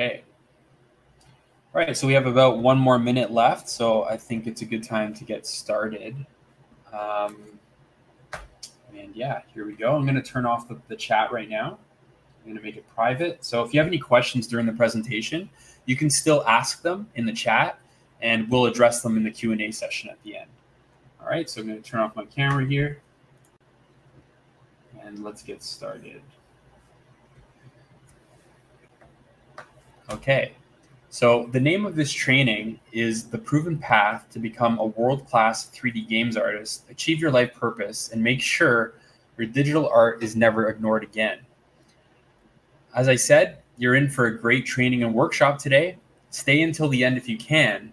Okay. All right, so we have about one more minute left, so I think it's a good time to get started. Um, and yeah, here we go. I'm going to turn off the, the chat right now. I'm going to make it private. So if you have any questions during the presentation, you can still ask them in the chat, and we'll address them in the Q&A session at the end. All right, so I'm going to turn off my camera here, and let's get started. Okay. So the name of this training is The Proven Path to Become a World-Class 3D Games Artist, Achieve Your Life Purpose, and Make Sure Your Digital Art is Never Ignored Again. As I said, you're in for a great training and workshop today. Stay until the end if you can.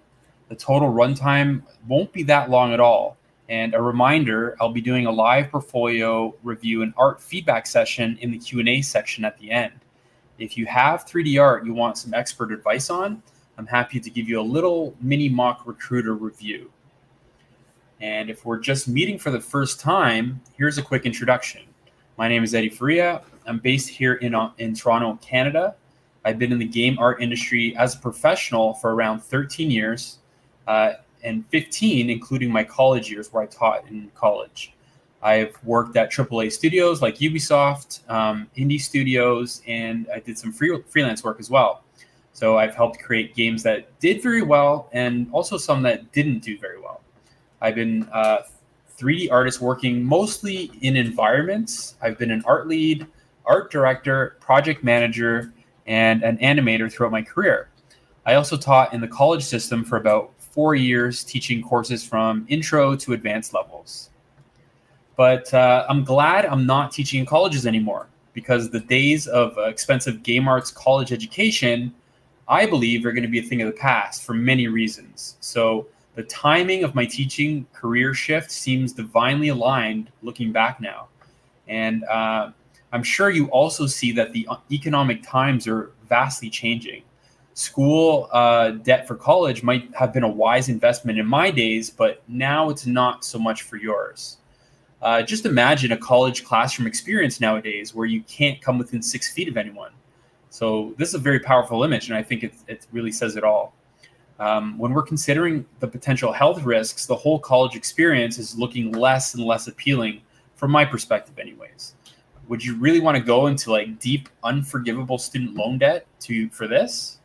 The total runtime won't be that long at all. And a reminder, I'll be doing a live portfolio review and art feedback session in the Q&A section at the end. If you have 3D art you want some expert advice on, I'm happy to give you a little mini mock recruiter review. And if we're just meeting for the first time, here's a quick introduction. My name is Eddie Faria. I'm based here in, uh, in Toronto, Canada. I've been in the game art industry as a professional for around 13 years uh, and 15, including my college years where I taught in college. I've worked at AAA studios like Ubisoft, um, indie studios, and I did some free, freelance work as well. So I've helped create games that did very well and also some that didn't do very well. I've been a 3D artist working mostly in environments. I've been an art lead, art director, project manager, and an animator throughout my career. I also taught in the college system for about four years, teaching courses from intro to advanced levels. But uh, I'm glad I'm not teaching in colleges anymore because the days of uh, expensive game arts college education, I believe, are going to be a thing of the past for many reasons. So the timing of my teaching career shift seems divinely aligned looking back now. And uh, I'm sure you also see that the uh, economic times are vastly changing. School uh, debt for college might have been a wise investment in my days, but now it's not so much for yours. Uh, just imagine a college classroom experience nowadays where you can't come within six feet of anyone. So this is a very powerful image, and I think it, it really says it all. Um, when we're considering the potential health risks, the whole college experience is looking less and less appealing from my perspective, anyways. Would you really want to go into like deep, unforgivable student loan debt to for this?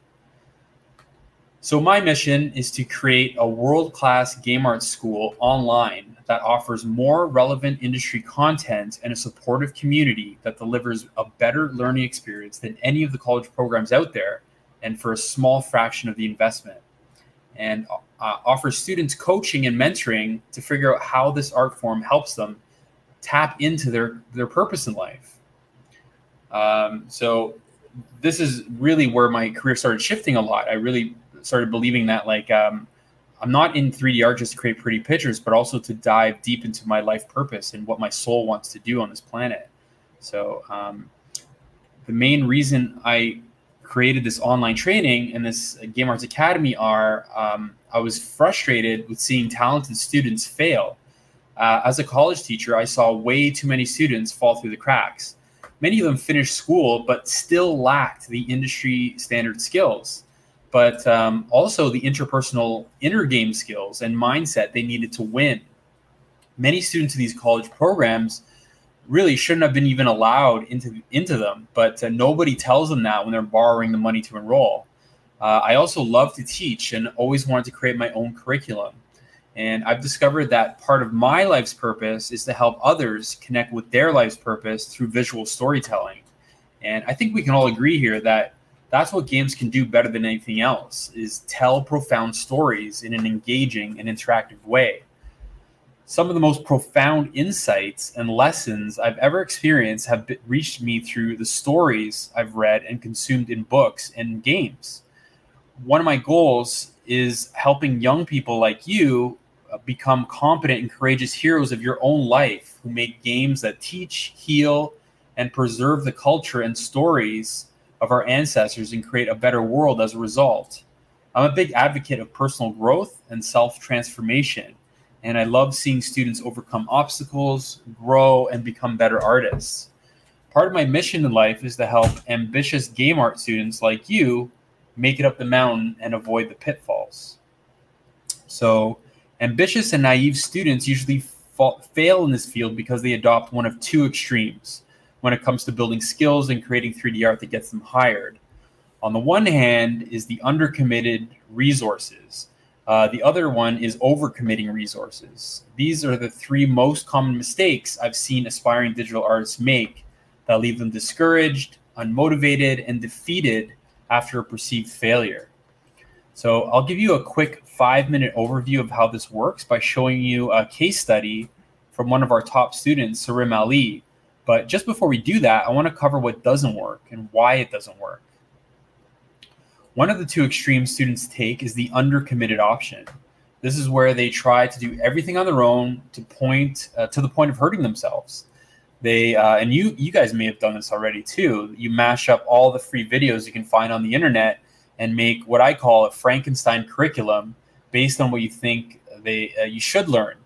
So my mission is to create a world-class game art school online that offers more relevant industry content and a supportive community that delivers a better learning experience than any of the college programs out there and for a small fraction of the investment. And uh, offers students coaching and mentoring to figure out how this art form helps them tap into their, their purpose in life. Um, so this is really where my career started shifting a lot. I really started believing that like um, I'm not in 3D art just to create pretty pictures, but also to dive deep into my life purpose and what my soul wants to do on this planet. So, um, the main reason I created this online training and this Game Arts Academy are um, I was frustrated with seeing talented students fail. Uh, as a college teacher, I saw way too many students fall through the cracks. Many of them finished school, but still lacked the industry standard skills but um, also the interpersonal inner game skills and mindset they needed to win. Many students of these college programs really shouldn't have been even allowed into into them, but uh, nobody tells them that when they're borrowing the money to enroll. Uh, I also love to teach and always wanted to create my own curriculum. And I've discovered that part of my life's purpose is to help others connect with their life's purpose through visual storytelling. And I think we can all agree here that that's what games can do better than anything else is tell profound stories in an engaging and interactive way. Some of the most profound insights and lessons i've ever experienced have reached me through the stories i've read and consumed in books and games. One of my goals is helping young people like you uh, become competent and courageous heroes of your own life who make games that teach heal and preserve the culture and stories of our ancestors and create a better world as a result. I'm a big advocate of personal growth and self transformation, and I love seeing students overcome obstacles, grow, and become better artists. Part of my mission in life is to help ambitious game art students like you make it up the mountain, and avoid the pitfalls. So, ambitious and naive students usually fail in this field because they adopt one of two extremes when it comes to building skills and creating 3D art that gets them hired. On the one hand, is the undercommitted resources. Uh, the other one is overcommitting resources. These are the three most common mistakes I've seen aspiring digital artists make that leave them discouraged, unmotivated, and defeated after a perceived failure. So I'll give you a quick five minute overview of how this works by showing you a case study from one of our top students, Sarim Ali. But just before we do that, I want to cover what doesn't work and why it doesn't work. One of the two extremes students take is the undercommitted option. This is where they try to do everything on their own to point uh, to the point of hurting themselves. They uh, and you you guys may have done this already too. You mash up all the free videos you can find on the internet and make what I call a Frankenstein curriculum based on what you think they uh, you should learn.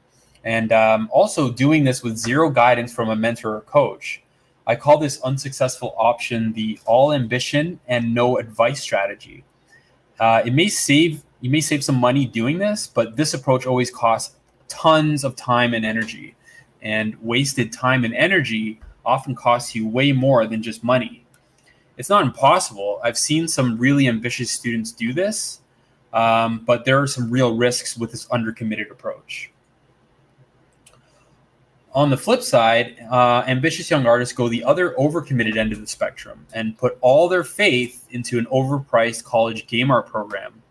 And um, also doing this with zero guidance from a mentor or coach. I call this unsuccessful option the all ambition and no advice strategy. Uh, it may save you may save some money doing this, but this approach always costs tons of time and energy. And wasted time and energy often costs you way more than just money. It's not impossible. I've seen some really ambitious students do this, um, but there are some real risks with this undercommitted approach. On the flip side, uh, ambitious young artists go the other overcommitted end of the spectrum and put all their faith into an overpriced college game art program.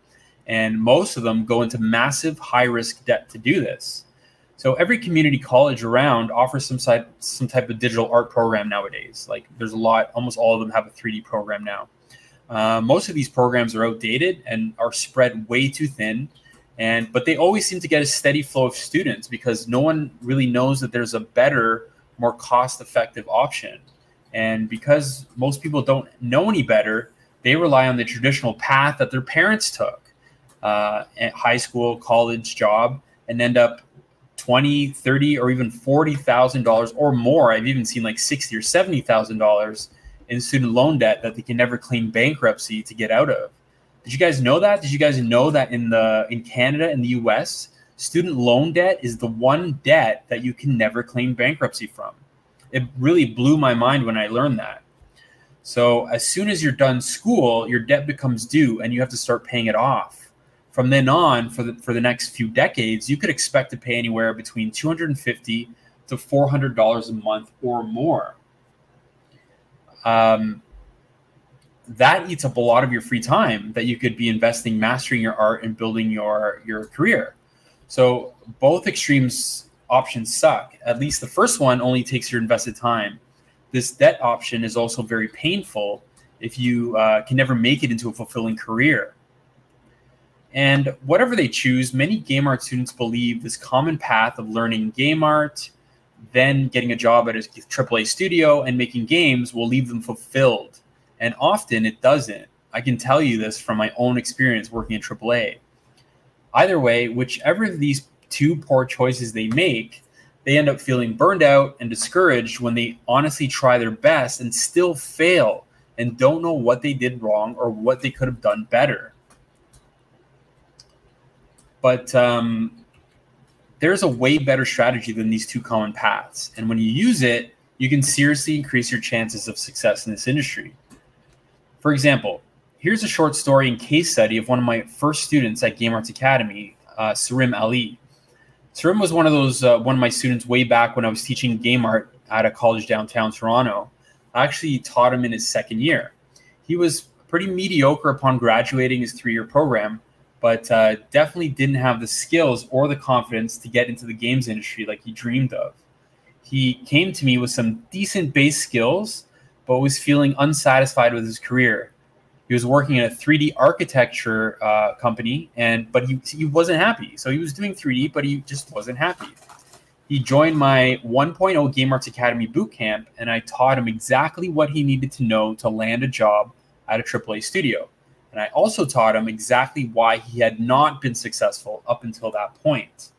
And most of them go into massive high risk debt to do this. So every community college around offers some some type of digital art program nowadays. Like there's a lot, almost all of them have a 3D program now. Uh, most of these programs are outdated and are spread way too thin and but they always seem to get a steady flow of students because no one really knows that there's a better more cost effective option. And because most people don't know any better they rely on the traditional path that their parents took uh, at high school college job and end up 20 30 or even 40 thousand dollars or more. I've even seen like 60 or 70 thousand dollars in student loan debt that they can never claim bankruptcy to get out of did you guys know that? Did you guys know that in the in Canada and the US, student loan debt is the one debt that you can never claim bankruptcy from? It really blew my mind when I learned that. So as soon as you're done school, your debt becomes due and you have to start paying it off. From then on, for the for the next few decades, you could expect to pay anywhere between 250 to 400 dollars a month or more. Um, that eats up a lot of your free time that you could be investing mastering your art and building your your career. So both extremes options suck. At least the first one only takes your invested time. This debt option is also very painful if you uh, can never make it into a fulfilling career. And whatever they choose many game art students believe this common path of learning game art then getting a job at a aaa studio and making games will leave them fulfilled and often it doesn't. I can tell you this from my own experience working at AAA. Either way, whichever of these two poor choices they make, they end up feeling burned out and discouraged when they honestly try their best and still fail and don't know what they did wrong or what they could have done better. But um, there's a way better strategy than these two common paths. And when you use it, you can seriously increase your chances of success in this industry. For example, here's a short story and case study of one of my first students at Game Arts Academy, uh, Sarim Ali. Sarim was one of those uh, one of my students way back when I was teaching game art at a college downtown Toronto. I actually taught him in his second year. He was pretty mediocre upon graduating his three-year program, but uh, definitely didn't have the skills or the confidence to get into the games industry like he dreamed of. He came to me with some decent base skills but was feeling unsatisfied with his career. He was working in a 3D architecture uh, company, and but he, he wasn't happy. So he was doing 3D, but he just wasn't happy. He joined my 1.0 Game Arts Academy bootcamp, and I taught him exactly what he needed to know to land a job at a AAA studio. And I also taught him exactly why he had not been successful up until that point.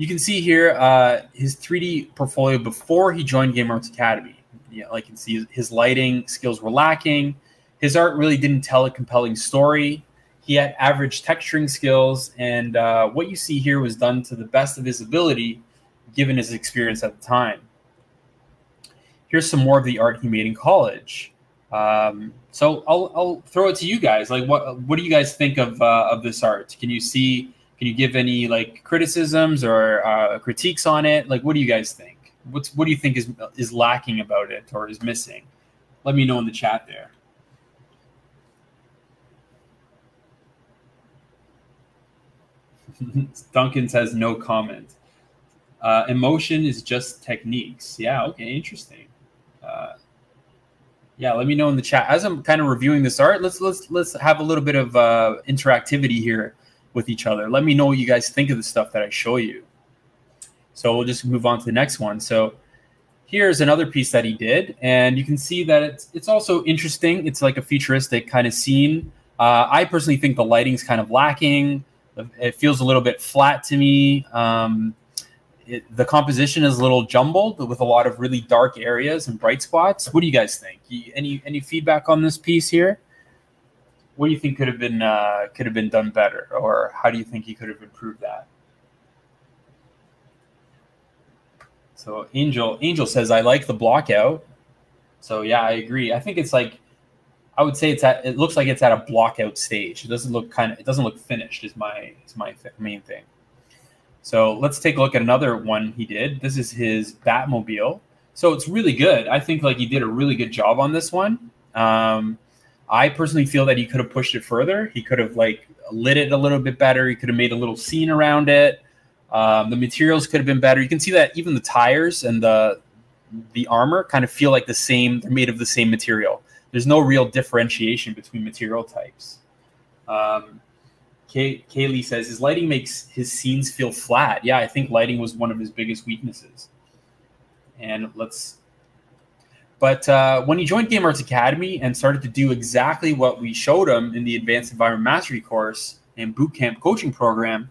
You can see here uh, his 3D portfolio before he joined Game Arts Academy. Yeah, like you can see his lighting skills were lacking. His art really didn't tell a compelling story. He had average texturing skills, and uh, what you see here was done to the best of his ability, given his experience at the time. Here's some more of the art he made in college. Um, so I'll, I'll throw it to you guys. Like, what what do you guys think of uh, of this art? Can you see? Can you give any like criticisms or uh, critiques on it? Like, what do you guys think? What's what do you think is is lacking about it or is missing? Let me know in the chat there. Duncan says no comment. Uh, emotion is just techniques. Yeah. Okay. Interesting. Uh, yeah. Let me know in the chat as I'm kind of reviewing this art. Let's let's let's have a little bit of uh, interactivity here with each other. Let me know what you guys think of the stuff that I show you. So we'll just move on to the next one. So here's another piece that he did, and you can see that it's it's also interesting. It's like a futuristic kind of scene. Uh, I personally think the lighting's kind of lacking. It feels a little bit flat to me. Um, it, the composition is a little jumbled with a lot of really dark areas and bright spots. What do you guys think? Any any feedback on this piece here? What do you think could have been uh, could have been done better, or how do you think he could have improved that? So Angel Angel says I like the block out. So yeah, I agree. I think it's like I would say it's at it looks like it's at a blockout stage. It doesn't look kind of it doesn't look finished. Is my is my th- main thing. So let's take a look at another one he did. This is his Batmobile. So it's really good. I think like he did a really good job on this one. Um, I personally feel that he could have pushed it further. He could have like lit it a little bit better. He could have made a little scene around it. Um, the materials could have been better. You can see that even the tires and the the armor kind of feel like the same. They're made of the same material there's no real differentiation between material types. Um, Kay- Kaylee says his lighting makes his scenes feel flat. Yeah, I think lighting was one of his biggest weaknesses. And let's. But uh, when he joined Game Arts Academy and started to do exactly what we showed him in the Advanced Environment Mastery course and bootcamp coaching program,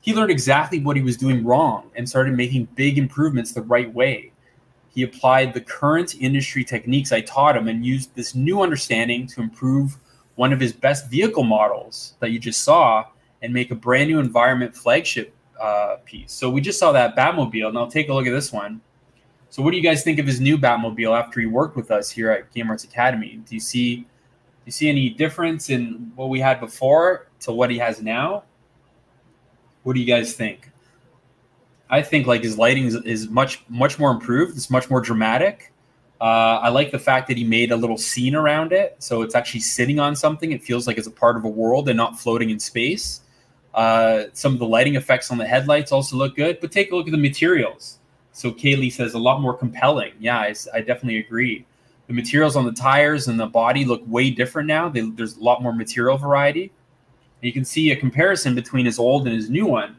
he learned exactly what he was doing wrong and started making big improvements the right way. He applied the current industry techniques I taught him and used this new understanding to improve one of his best vehicle models that you just saw and make a brand new environment flagship uh, piece. So we just saw that Batmobile. Now take a look at this one. So what do you guys think of his new Batmobile after he worked with us here at Game Arts Academy? Do you see do you see any difference in what we had before to what he has now? What do you guys think? I think like his lighting is, is much much more improved. It's much more dramatic. Uh, I like the fact that he made a little scene around it, so it's actually sitting on something. It feels like it's a part of a world and not floating in space. Uh, some of the lighting effects on the headlights also look good, but take a look at the materials. So Kaylee says a lot more compelling. Yeah, I, I definitely agree. The materials on the tires and the body look way different now. They, there's a lot more material variety. And you can see a comparison between his old and his new one.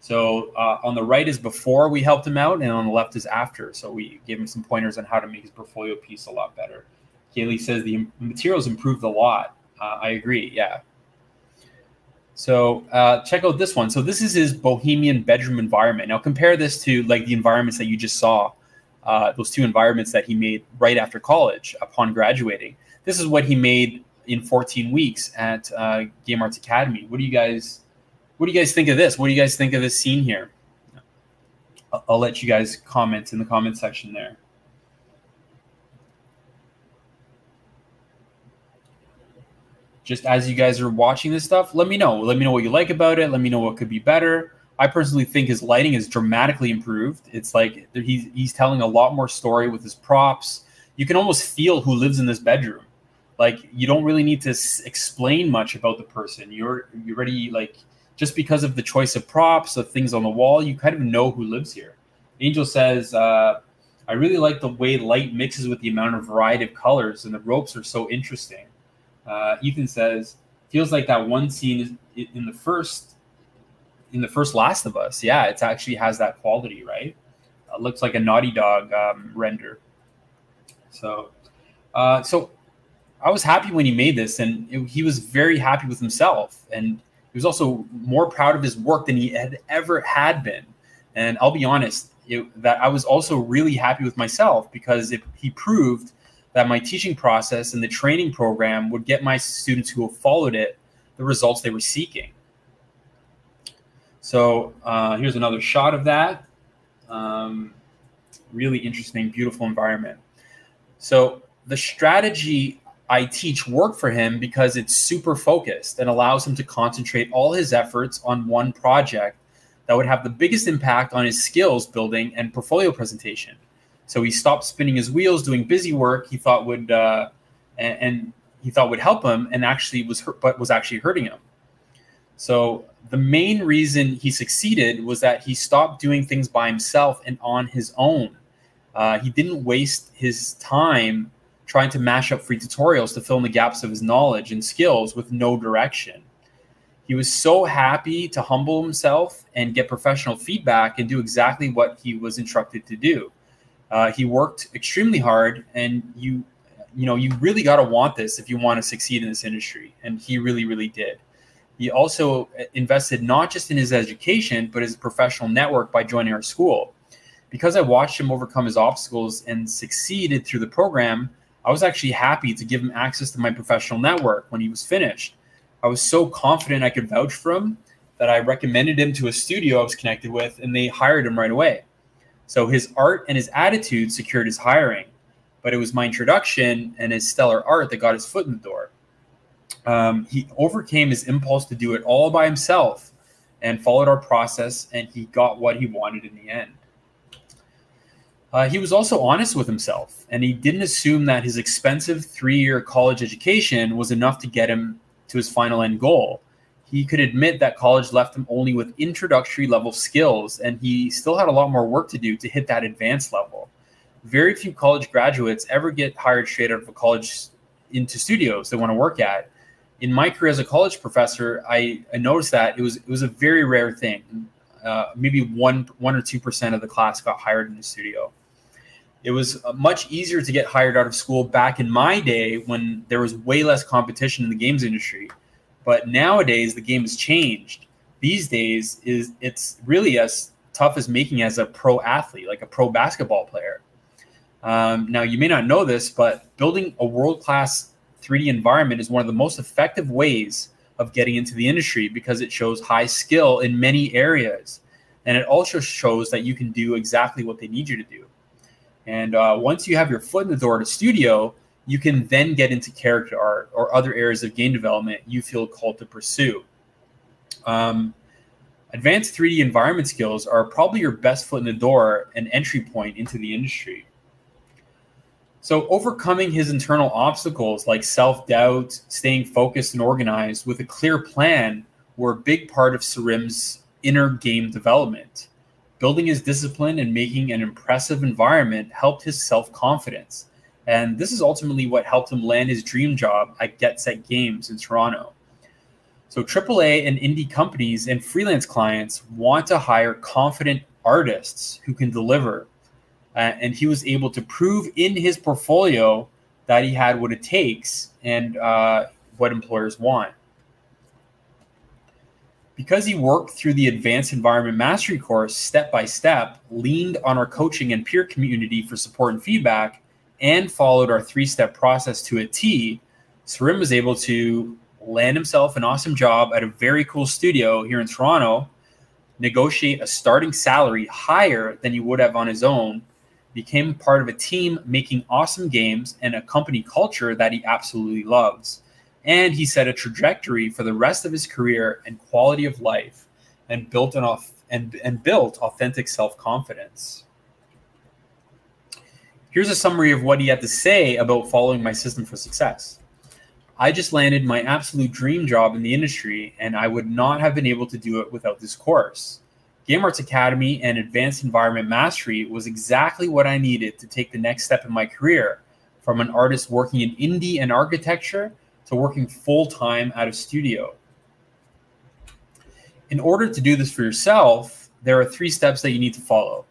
So uh, on the right is before we helped him out, and on the left is after. So we gave him some pointers on how to make his portfolio piece a lot better. Kaylee says the materials improved a lot. Uh, I agree. Yeah. So uh, check out this one. So this is his bohemian bedroom environment. Now compare this to like the environments that you just saw. Uh, those two environments that he made right after college upon graduating. This is what he made in 14 weeks at uh, Game Arts Academy. What do you guys? What do you guys think of this? What do you guys think of this scene here? I'll, I'll let you guys comment in the comment section there. Just as you guys are watching this stuff, let me know. Let me know what you like about it. Let me know what could be better. I personally think his lighting is dramatically improved. It's like he's he's telling a lot more story with his props. You can almost feel who lives in this bedroom. Like you don't really need to s- explain much about the person. You're you already like just because of the choice of props, of things on the wall, you kind of know who lives here. Angel says, uh, I really like the way light mixes with the amount of variety of colors, and the ropes are so interesting. Uh, Ethan says, feels like that one scene in the first in the first Last of Us. Yeah, it actually has that quality, right? It looks like a Naughty Dog um, render. So, uh, so I was happy when he made this, and it, he was very happy with himself. And he was also more proud of his work than he had ever had been. And I'll be honest, it, that I was also really happy with myself because it, he proved that my teaching process and the training program would get my students who have followed it the results they were seeking. So uh, here's another shot of that. Um, really interesting, beautiful environment. So the strategy I teach work for him because it's super focused and allows him to concentrate all his efforts on one project that would have the biggest impact on his skills building and portfolio presentation. So he stopped spinning his wheels, doing busy work he thought would uh, and, and, he thought would help him, and actually was hurt, but was actually hurting him. So the main reason he succeeded was that he stopped doing things by himself and on his own. Uh, he didn't waste his time trying to mash up free tutorials to fill in the gaps of his knowledge and skills with no direction. He was so happy to humble himself and get professional feedback and do exactly what he was instructed to do. Uh, he worked extremely hard, and you, you know, you really got to want this if you want to succeed in this industry. And he really, really did. He also invested not just in his education, but his professional network by joining our school. Because I watched him overcome his obstacles and succeeded through the program, I was actually happy to give him access to my professional network when he was finished. I was so confident I could vouch for him that I recommended him to a studio I was connected with, and they hired him right away. So his art and his attitude secured his hiring, but it was my introduction and his stellar art that got his foot in the door. Um, he overcame his impulse to do it all by himself and followed our process, and he got what he wanted in the end. Uh, he was also honest with himself, and he didn't assume that his expensive three year college education was enough to get him to his final end goal he could admit that college left him only with introductory level skills, and he still had a lot more work to do to hit that advanced level. Very few college graduates ever get hired straight out of a college into studios they want to work at. In my career as a college professor, I, I noticed that it was it was a very rare thing. Uh, maybe one one or two percent of the class got hired in the studio. It was uh, much easier to get hired out of school back in my day when there was way less competition in the games industry but nowadays the game has changed. These days is it's really as tough as making as a pro athlete, like a pro basketball player. Um, now you may not know this, but building a world class 3D environment is one of the most effective ways of getting into the industry because it shows high skill in many areas. And it also shows that you can do exactly what they need you to do. And uh, once you have your foot in the door at a studio, you can then get into character art or other areas of game development you feel called to pursue. Um, advanced 3D environment skills are probably your best foot in the door and entry point into the industry. So, overcoming his internal obstacles like self doubt, staying focused and organized with a clear plan were a big part of Sarim's inner game development. Building his discipline and making an impressive environment helped his self confidence and this is ultimately what helped him land his dream job at Get Set Games in Toronto. So, AAA and indie companies and freelance clients want to hire confident artists who can deliver. Uh, and he was able to prove in his portfolio that he had what it takes and uh, what employers want. Because he worked through the Advanced Environment Mastery course step by step, leaned on our coaching and peer community for support and feedback, and followed our three step process to a T, Sarim was able to land himself an awesome job at a very cool studio here in Toronto, negotiate a starting salary higher than he would have on his own, became part of a team making awesome games and a company culture that he absolutely loves. And he set a trajectory for the rest of his career and quality of life and built an off and, and built authentic self-confidence. Here's a summary of what he had to say about following my system for success. I just landed my absolute dream job in the industry, and I would not have been able to do it without this course. Game Arts Academy and Advanced Environment Mastery was exactly what I needed to take the next step in my career from an artist working in indie and architecture to working full time at a studio. In order to do this for yourself, there are three steps that you need to follow.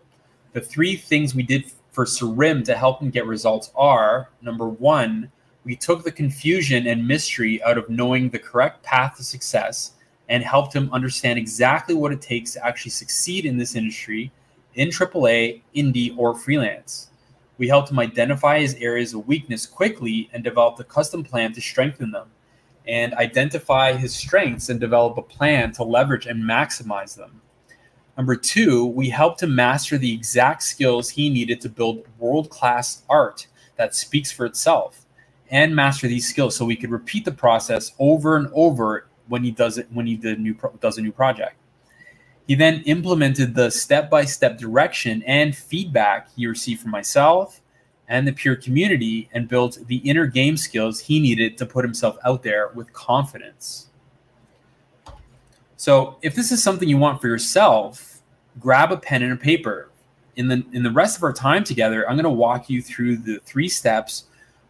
The three things we did for Sarim to help him get results are number one, we took the confusion and mystery out of knowing the correct path to success and helped him understand exactly what it takes to actually succeed in this industry in AAA, indie, or freelance. We helped him identify his areas of weakness quickly and develop a custom plan to strengthen them, and identify his strengths and develop a plan to leverage and maximize them. Number two, we helped him master the exact skills he needed to build world class art that speaks for itself and master these skills so we could repeat the process over and over when he does it when he did new pro- does a new project. He then implemented the step by step direction and feedback he received from myself and the peer community and built the inner game skills he needed to put himself out there with confidence. So, if this is something you want for yourself, grab a pen and a paper. In the in the rest of our time together, I'm going to walk you through the three steps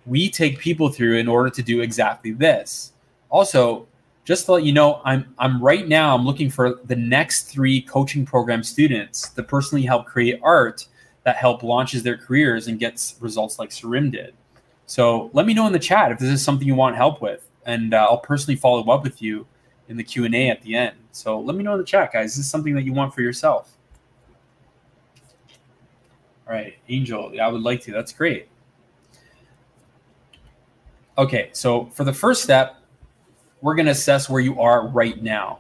we take people through in order to do exactly this. Also, just to let you know, I'm I'm right now I'm looking for the next three coaching program students to personally help create art that help launches their careers and gets results like Sarim did. So let me know in the chat if this is something you want help with, and uh, I'll personally follow up with you in the Q and A at the end. So let me know in the chat, guys. Is this something that you want for yourself? All right, Angel, I would like to. That's great. Okay, so for the first step, we're going to assess where you are right now.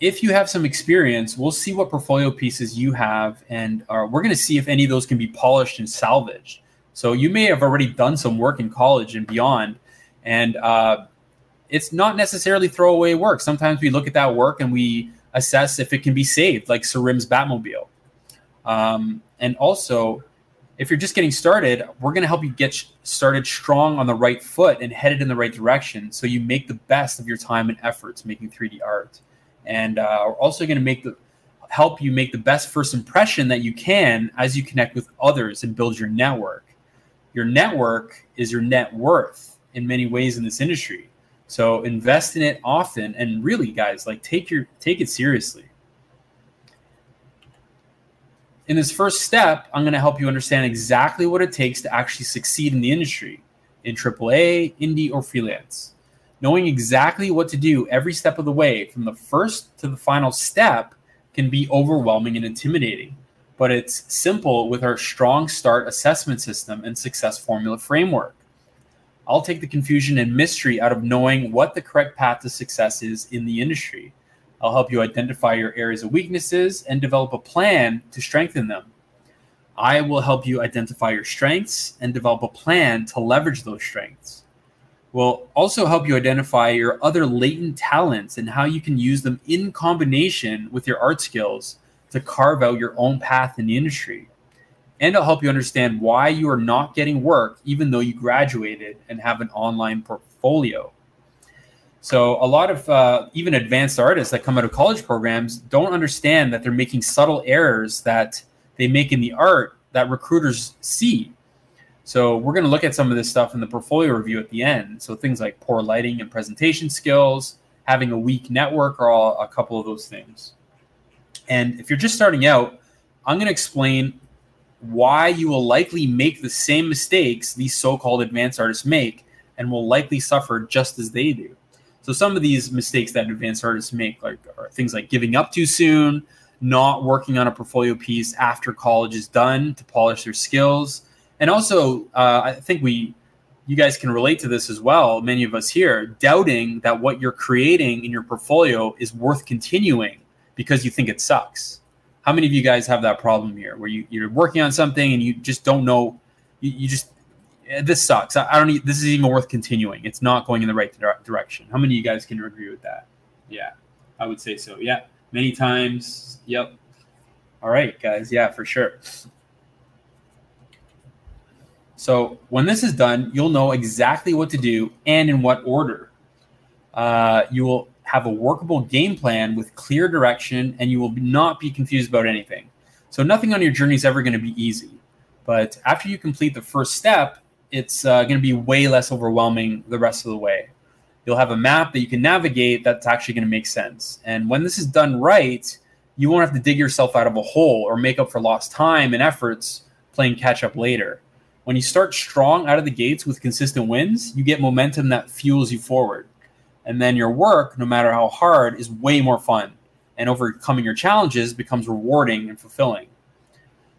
If you have some experience, we'll see what portfolio pieces you have, and uh, we're going to see if any of those can be polished and salvaged. So you may have already done some work in college and beyond, and uh, it's not necessarily throwaway work. Sometimes we look at that work and we assess if it can be saved, like Sarim's Batmobile. Um, and also, if you're just getting started, we're going to help you get started strong on the right foot and headed in the right direction so you make the best of your time and efforts making 3D art. And uh, we're also going to make the help you make the best first impression that you can as you connect with others and build your network. Your network is your net worth in many ways in this industry. So invest in it often and really guys, like take your take it seriously. In this first step, I'm going to help you understand exactly what it takes to actually succeed in the industry in AAA, indie, or freelance. Knowing exactly what to do every step of the way, from the first to the final step, can be overwhelming and intimidating. But it's simple with our strong start assessment system and success formula framework. I'll take the confusion and mystery out of knowing what the correct path to success is in the industry. I'll help you identify your areas of weaknesses and develop a plan to strengthen them. I will help you identify your strengths and develop a plan to leverage those strengths. We'll also help you identify your other latent talents and how you can use them in combination with your art skills to carve out your own path in the industry. And I'll help you understand why you are not getting work even though you graduated and have an online portfolio. So a lot of uh, even advanced artists that come out of college programs don't understand that they're making subtle errors that they make in the art that recruiters see. So we're going to look at some of this stuff in the portfolio review at the end. So things like poor lighting and presentation skills, having a weak network are all a couple of those things. And if you're just starting out, I'm going to explain why you will likely make the same mistakes these so-called advanced artists make and will likely suffer just as they do. So some of these mistakes that advanced artists make, like are things like giving up too soon, not working on a portfolio piece after college is done to polish their skills, and also uh, I think we, you guys can relate to this as well. Many of us here doubting that what you're creating in your portfolio is worth continuing because you think it sucks. How many of you guys have that problem here, where you, you're working on something and you just don't know, you, you just this sucks. I, I don't. Need, this is even worth continuing. It's not going in the right direction. How many of you guys can agree with that? Yeah, I would say so. Yeah, many times. Yep. All right, guys. Yeah, for sure. So when this is done, you'll know exactly what to do and in what order. Uh, you will have a workable game plan with clear direction, and you will not be confused about anything. So nothing on your journey is ever going to be easy. But after you complete the first step, it's uh, going to be way less overwhelming the rest of the way. You'll have a map that you can navigate that's actually going to make sense. And when this is done right, you won't have to dig yourself out of a hole or make up for lost time and efforts playing catch up later. When you start strong out of the gates with consistent wins, you get momentum that fuels you forward. And then your work, no matter how hard, is way more fun. And overcoming your challenges becomes rewarding and fulfilling.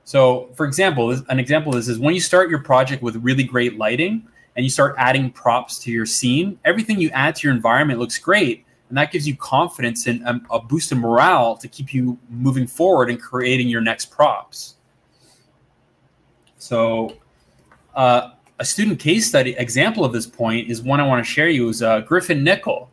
So, for example, an example of this is when you start your project with really great lighting and you start adding props to your scene, everything you add to your environment looks great. And that gives you confidence and um, a boost in morale to keep you moving forward and creating your next props. So, uh, a student case study example of this point is one I want to share you is uh, Griffin Nickel.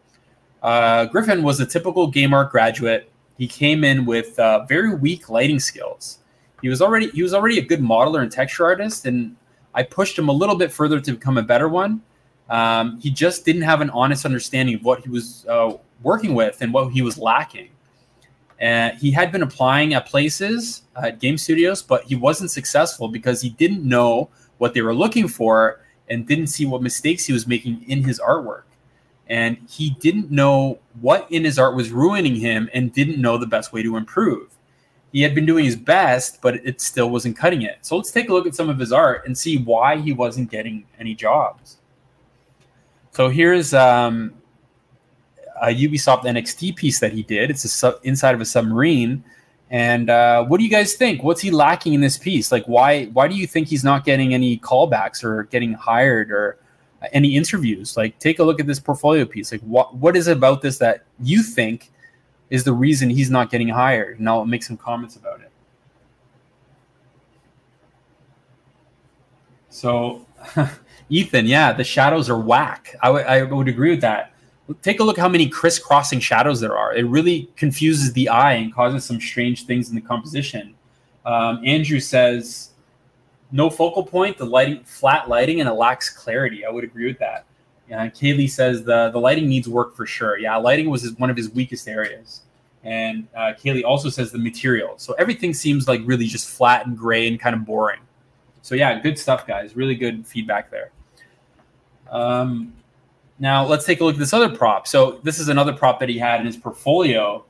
Uh, Griffin was a typical game art graduate. He came in with uh, very weak lighting skills. He was already he was already a good modeler and texture artist, and I pushed him a little bit further to become a better one. Um, he just didn't have an honest understanding of what he was uh, working with and what he was lacking. And he had been applying at places at game studios, but he wasn't successful because he didn't know what they were looking for and didn't see what mistakes he was making in his artwork. And he didn't know what in his art was ruining him and didn't know the best way to improve. He had been doing his best, but it still wasn't cutting it. So let's take a look at some of his art and see why he wasn't getting any jobs. So here's um, a Ubisoft NEXT piece that he did. It's a inside of a submarine and uh, what do you guys think? What's he lacking in this piece? Like, why why do you think he's not getting any callbacks or getting hired or any interviews? Like, take a look at this portfolio piece. Like, what what is about this that you think is the reason he's not getting hired? And I'll make some comments about it. So, Ethan, yeah, the shadows are whack. I, w- I would agree with that take a look how many crisscrossing shadows there are. It really confuses the eye and causes some strange things in the composition. Um, Andrew says, no focal point, the lighting, flat lighting, and it lacks clarity. I would agree with that. Yeah, Kaylee says the, the lighting needs work for sure. Yeah, lighting was his, one of his weakest areas. And uh, Kaylee also says the material. So everything seems like really just flat and gray and kind of boring. So yeah, good stuff, guys. Really good feedback there. Um, now let's take a look at this other prop. So this is another prop that he had in his portfolio,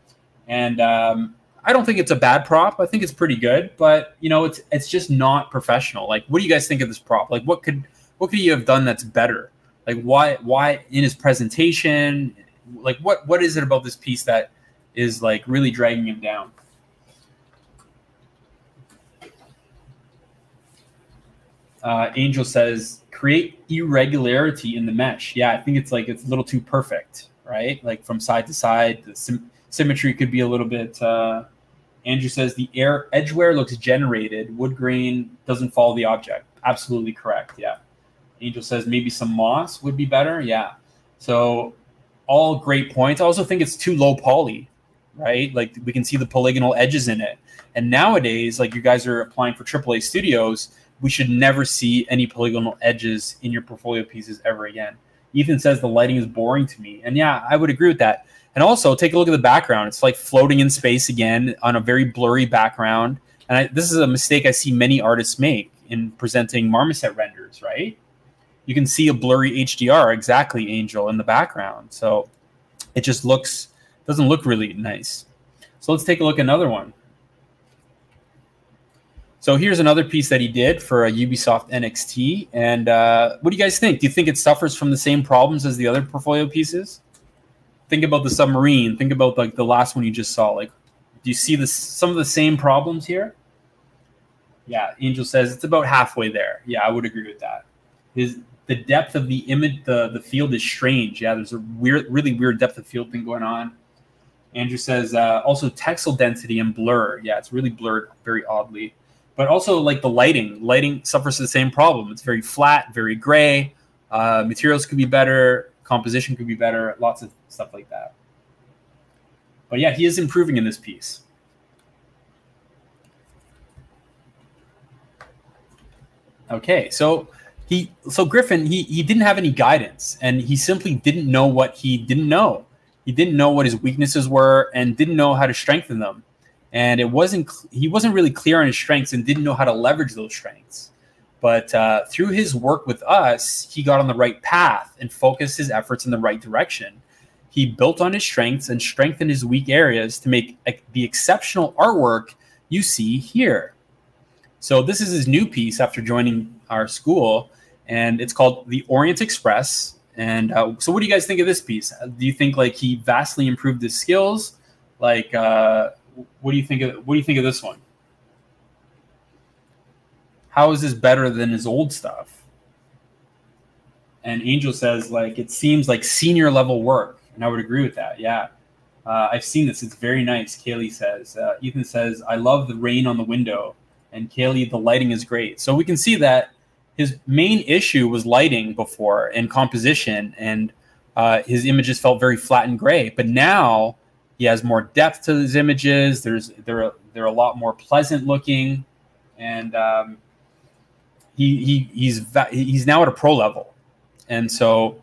and um, I don't think it's a bad prop. I think it's pretty good, but you know, it's it's just not professional. Like, what do you guys think of this prop? Like, what could what could he have done that's better? Like, why why in his presentation? Like, what what is it about this piece that is like really dragging him down? Uh, Angel says create irregularity in the mesh. Yeah, I think it's like it's a little too perfect, right? Like from side to side, the sim- symmetry could be a little bit. Uh, Andrew says the air edgeware looks generated. Wood grain doesn't follow the object. Absolutely correct. Yeah. Angel says maybe some moss would be better. Yeah. So all great points. I also think it's too low poly, right? Like we can see the polygonal edges in it. And nowadays, like you guys are applying for AAA studios, we should never see any polygonal edges in your portfolio pieces ever again. Ethan says the lighting is boring to me. And yeah, I would agree with that. And also take a look at the background. It's like floating in space again on a very blurry background. And I, this is a mistake I see many artists make in presenting marmoset renders, right? You can see a blurry HDR, exactly, Angel, in the background. So it just looks, doesn't look really nice. So let's take a look at another one. So here's another piece that he did for a Ubisoft NEXT. And uh, what do you guys think? Do you think it suffers from the same problems as the other portfolio pieces? Think about the submarine. Think about like the last one you just saw. Like, do you see this some of the same problems here? Yeah, Angel says it's about halfway there. Yeah, I would agree with that. His the depth of the image, the the field is strange. Yeah, there's a weird, really weird depth of field thing going on. Andrew says uh, also texel density and blur. Yeah, it's really blurred very oddly but also like the lighting. Lighting suffers the same problem. It's very flat, very gray. Uh, materials could be better. Composition could be better. Lots of stuff like that. But yeah, he is improving in this piece. Okay, so he so Griffin he he didn't have any guidance and he simply didn't know what he didn't know. He didn't know what his weaknesses were and didn't know how to strengthen them and it wasn't he wasn't really clear on his strengths and didn't know how to leverage those strengths. But uh, through his work with us he got on the right path and focused his efforts in the right direction. He built on his strengths and strengthened his weak areas to make the exceptional artwork you see here. So this is his new piece after joining our school and it's called the orient express. And uh, so what do you guys think of this piece? Do you think like he vastly improved his skills? Like uh, what do you think of what do you think of this one? how is this better than his old stuff? And Angel says, like, it seems like senior level work. And I would agree with that. Yeah. Uh, I've seen this. It's very nice. Kaylee says. Uh, Ethan says, I love the rain on the window. And Kaylee, the lighting is great. So we can see that his main issue was lighting before and composition. And uh, his images felt very flat and gray. But now he has more depth to his images. There's they're they're a lot more pleasant looking, and um, he he he's he's now at a pro level, and so.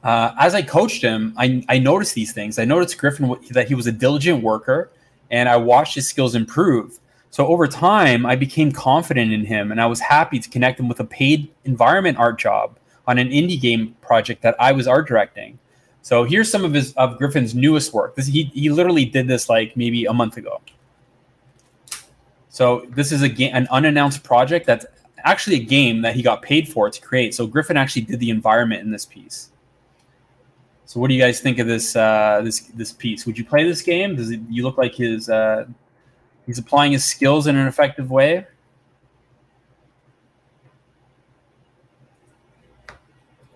Uh, as I coached him, I, I noticed these things. I noticed Griffin that he was a diligent worker, and I watched his skills improve. So over time, I became confident in him, and I was happy to connect him with a paid environment art job on an indie game project that I was art directing. So here's some of his of Griffin's newest work. This he he literally did this like maybe a month ago. So this is a game, an unannounced project that's actually a game that he got paid for to create. So Griffin actually did the environment in this piece. So what do you guys think of this uh, this this piece? Would you play this game? Does it you look like his uh, he's applying his skills in an effective way?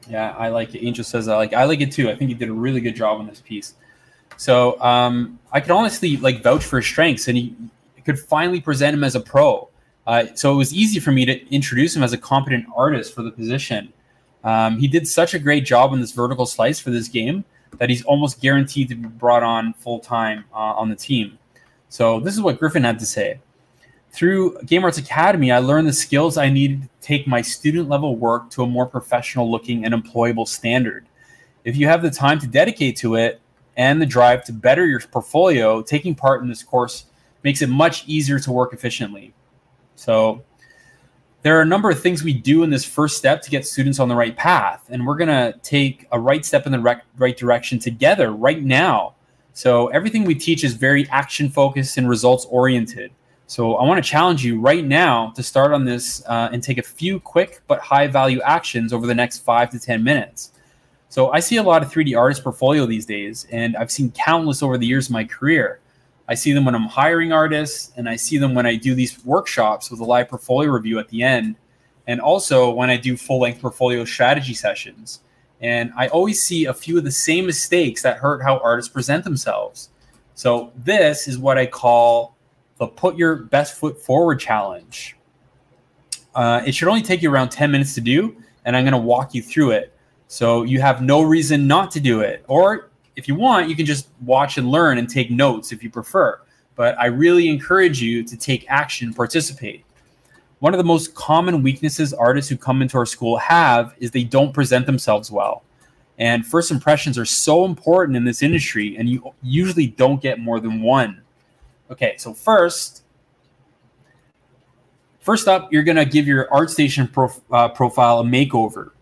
Yeah, I like it. Angel says I like I like it too. I think he did a really good job on this piece. So um, I could honestly like vouch for his strengths, and he could finally present him as a pro. Uh, so it was easy for me to introduce him as a competent artist for the position. Um, he did such a great job on this vertical slice for this game that he's almost guaranteed to be brought on full time uh, on the team. So this is what Griffin had to say. Through Game Arts Academy, I learned the skills I needed to take my student level work to a more professional looking and employable standard. If you have the time to dedicate to it and the drive to better your portfolio, taking part in this course makes it much easier to work efficiently. So, there are a number of things we do in this first step to get students on the right path, and we're going to take a right step in the rec- right direction together right now. So, everything we teach is very action focused and results oriented. So I want to challenge you right now to start on this uh, and take a few quick but high value actions over the next five to 10 minutes. So I see a lot of 3D artist portfolio these days, and I've seen countless over the years of my career. I see them when I'm hiring artists, and I see them when I do these workshops with a live portfolio review at the end, and also when I do full length portfolio strategy sessions. And I always see a few of the same mistakes that hurt how artists present themselves. So this is what I call the Put Your Best Foot Forward challenge. Uh, it should only take you around 10 minutes to do, and I'm going to walk you through it. So you have no reason not to do it. Or if you want, you can just watch and learn and take notes if you prefer. But I really encourage you to take action, participate. One of the most common weaknesses artists who come into our school have is they don't present themselves well. And first impressions are so important in this industry, and you usually don't get more than one. Okay, so first, first up, you're gonna give your ArtStation prof, uh, profile a makeover.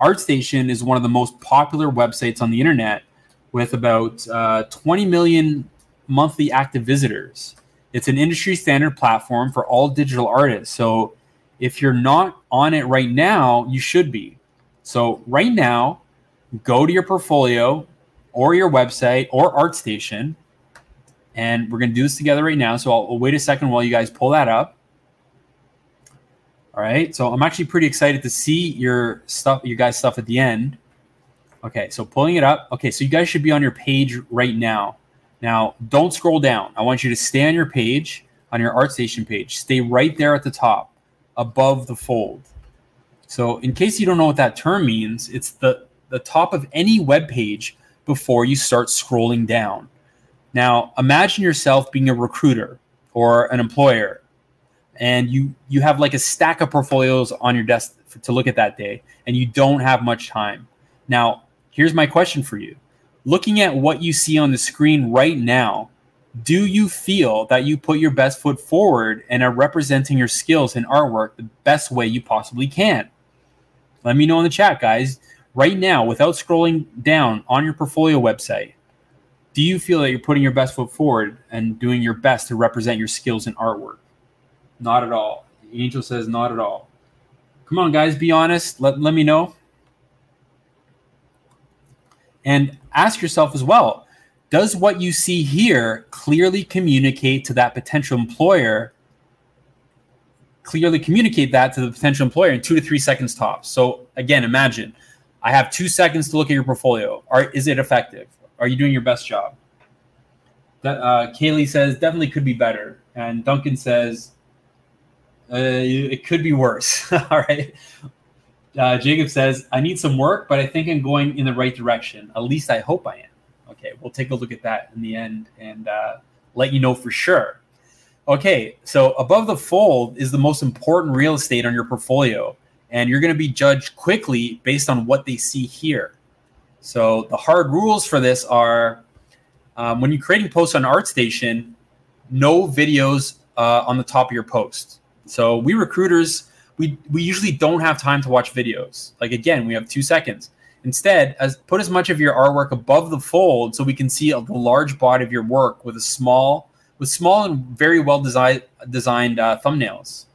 ArtStation is one of the most popular websites on the internet with about uh, 20 million monthly active visitors. It's an industry standard platform for all digital artists. So if you're not on it right now, you should be. So right now, go to your portfolio or your website or ArtStation and we're going to do this together right now. So I'll, I'll, wait a second while you guys pull that up. All right. So I'm actually pretty excited to see your stuff, you guys' stuff at the end. Okay. So pulling it up. Okay. So you guys should be on your page right now. Now, don't scroll down. I want you to stay on your page, on your ArtStation page. Stay right there at the top, above the fold. So, in case you don't know what that term means, it's the, the top of any web page before you start scrolling down. Now, imagine yourself being a recruiter or an employer, and you you have like a stack of portfolios on your desk to look at that day, and you don't have much time. Now, here's my question for you: Looking at what you see on the screen right now, do you feel that you put your best foot forward and are representing your skills and artwork the best way you possibly can? Let me know in the chat, guys. Right now, without scrolling down on your portfolio website, do you feel that you're putting your best foot forward and doing your best to represent your skills in artwork? Not at all. Angel says, not at all. Come on, guys, be honest. Let, let me know. And ask yourself as well does what you see here clearly communicate to that potential employer clearly communicate that to the potential employer in two to three seconds tops. So again, imagine I have two seconds to look at your portfolio. Are is it effective? Are you doing your best job? That, uh, Kaylee says definitely could be better, and Duncan says uh, it could be worse. All right. Uh, Jacob says I need some work, but I think I'm going in the right direction. At least I hope I am. Okay, we'll take a look at that in the end and uh, let you know for sure. Okay, so above the fold is the most important real estate on your portfolio, and you're going to be judged quickly based on what they see here. So the hard rules for this are um, when you're creating posts on ArtStation, no videos uh, on the top of your post. So we recruiters, we we usually don't have time to watch videos. Like again, we have two seconds. Instead, as put as much of your artwork above the fold so we can see the large body of your work with a small with small and very well designed designed uh, thumbnails.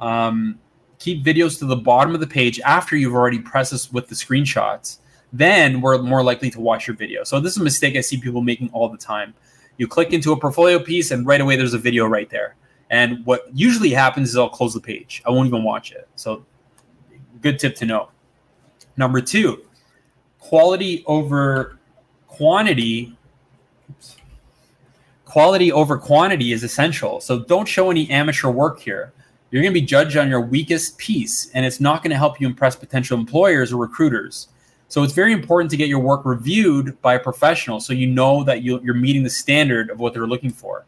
Um, keep videos to the bottom of the page after you've already pressed with the screenshots. Then we're more likely to watch your video. So this is a mistake I see people making all the time. You click into a portfolio piece and right away there's a video right there. And what usually happens is I'll close the page. I won't even watch it. So good tip to know. Number two, quality over quantity oops, quality over quantity is essential. So don't show any amateur work here. You're going to be judged on your weakest piece, and it's not going to help you impress potential employers or recruiters. So it's very important to get your work reviewed by a professional so you know that you're meeting the standard of what they're looking for.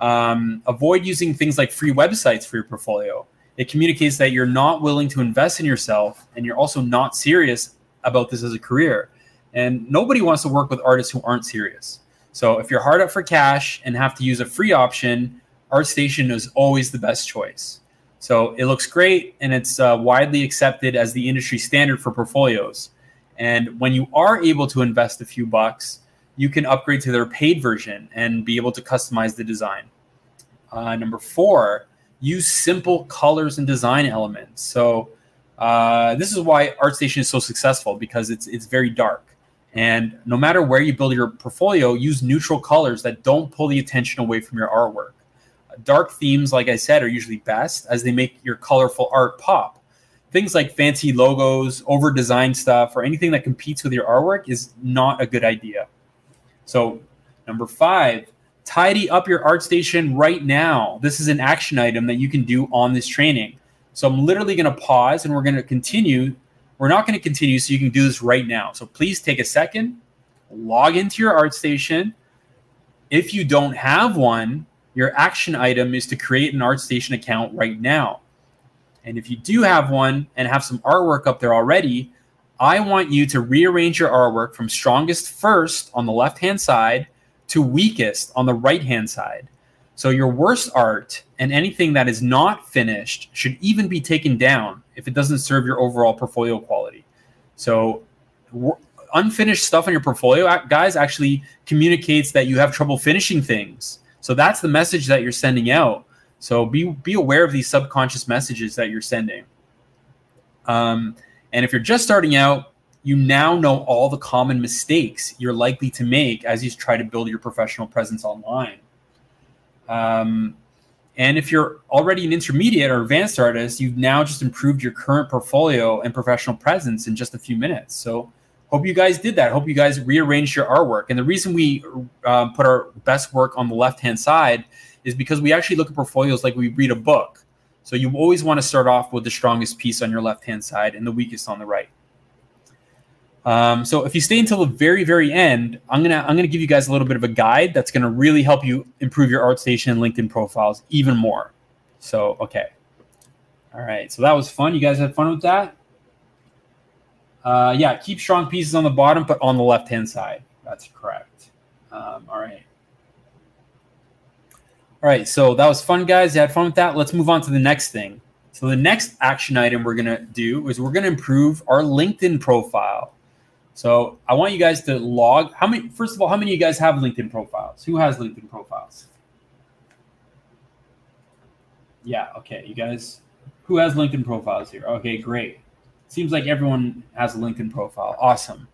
Um, avoid using things like free websites for your portfolio. It communicates that you're not willing to invest in yourself and you're also not serious about this as a career. And nobody wants to work with artists who aren't serious. So if you're hard up for cash and have to use a free option, ArtStation is always the best choice. So it looks great and it's uh, widely accepted as the industry standard for portfolios. And when you are able to invest a few bucks, you can upgrade to their paid version and be able to customize the design. Uh, number four, use simple colors and design elements. So uh, this is why ArtStation is so successful because it's it's very dark. And no matter where you build your portfolio, use neutral colors that don't pull the attention away from your artwork. Dark themes, like I said, are usually best as they make your colorful art pop. Things like fancy logos, over designed stuff, or anything that competes with your artwork is not a good idea. So, number five, tidy up your ArtStation right now. This is an action item that you can do on this training. So, I'm literally going to pause and we're going to continue we're not going to continue, so you can do this right now. So please take a second, log into your ArtStation. If you don't have one, your action item is to create an ArtStation account right now. And if you do have one and have some artwork up there already, I want you to rearrange your artwork from strongest first on the left hand side to weakest on the right hand side. So your worst art and anything that is not finished should even be taken down if it doesn't serve your overall portfolio quality. So unfinished stuff on your portfolio, guys, actually communicates that you have trouble finishing things. So that's the message that you're sending out. So be be aware of these subconscious messages that you're sending. Um, and if you're just starting out, you now know all the common mistakes you're likely to make as you try to build your professional presence online. Um, and if you're already an intermediate or advanced artist, you've now just improved your current portfolio and professional presence in just a few minutes. So, hope you guys did that. Hope you guys rearranged your artwork. And the reason we uh, put our best work on the left hand side is because we actually look at portfolios like we read a book. So, you always want to start off with the strongest piece on your left hand side and the weakest on the right. Um, so if you stay until the very, very end, I'm gonna I'm gonna give you guys a little bit of a guide that's gonna really help you improve your ArtStation and LinkedIn profiles even more. So okay, all right. So that was fun. You guys had fun with that. Uh, yeah, keep strong pieces on the bottom, but on the left hand side. That's correct. Um, all right. All right, so that was fun, guys. You had fun with that. Let's move on to the next thing. So the next action item we're gonna do is we're gonna improve our LinkedIn profile. So I want you guys to log. How many? First of all, how many of you guys have LinkedIn profiles? Who has LinkedIn profiles? Yeah. Okay. You guys. Who has LinkedIn profiles here? Okay. Great. Seems like everyone has a LinkedIn profile. Awesome.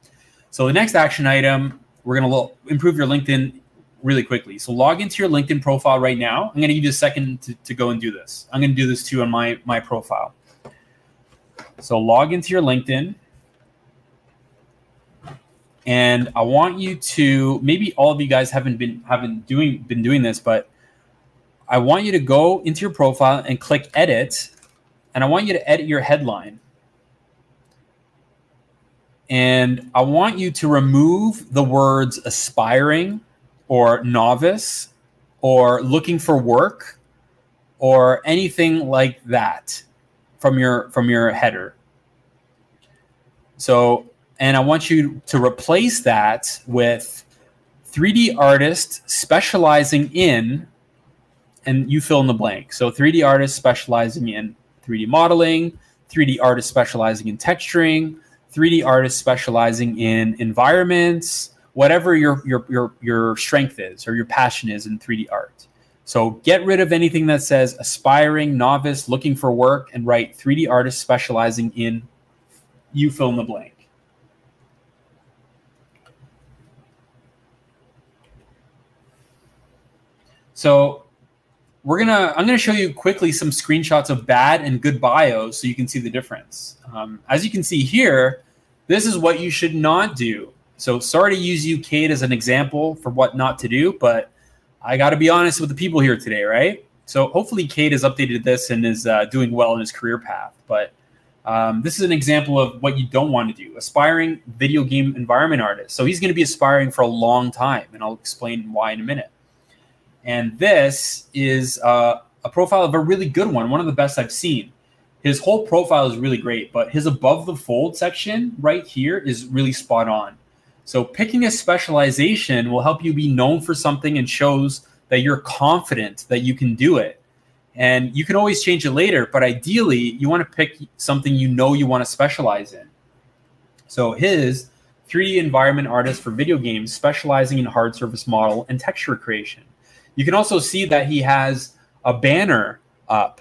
So the next action item, we're gonna improve your LinkedIn. really quickly. So log into your LinkedIn profile right now. I'm going to give you a second to, to go and do this. I'm going to do this too on my, my profile. So log into your LinkedIn. And I want you to maybe all of you guys haven't been haven't doing been doing this, but I want you to go into your profile and click edit. And I want you to edit your headline. And I want you to remove the words aspiring or novice or looking for work or anything like that from your from your header. So, and I want you to replace that with 3D artist specializing in and you fill in the blank. So 3D artist specializing in 3D modeling, 3D artist specializing in texturing, 3D artist specializing in environments, whatever your your your your strength is or your passion is in 3D art. So get rid of anything that says aspiring, novice, looking for work, and write 3D artist specializing in you fill in the blank. So we're gonna I'm gonna show you quickly some screenshots of bad and good bios so you can see the difference. Um, as you can see here, this is what you should not do. So sorry to use you, Kate, as an example for what not to do, but I got to be honest with the people here today, right? So hopefully Kate has updated this and is uh, doing well in his career path. But um, this is an example of what you don't want to do. Aspiring video game environment artist. So he's going to be aspiring for a long time, and I'll explain why in a minute. And this is uh, a profile of a really good one, one of the best I've seen his whole profile is really great, but his above the fold section right here is really spot on. So picking a specialization will help you be known for something and shows that you're confident that you can do it. And you can always change it later, but ideally you want to pick something you know you want to specialize in. So his 3D environment artist for video games specializing in hard surface model and texture creation. You can also see that he has a banner up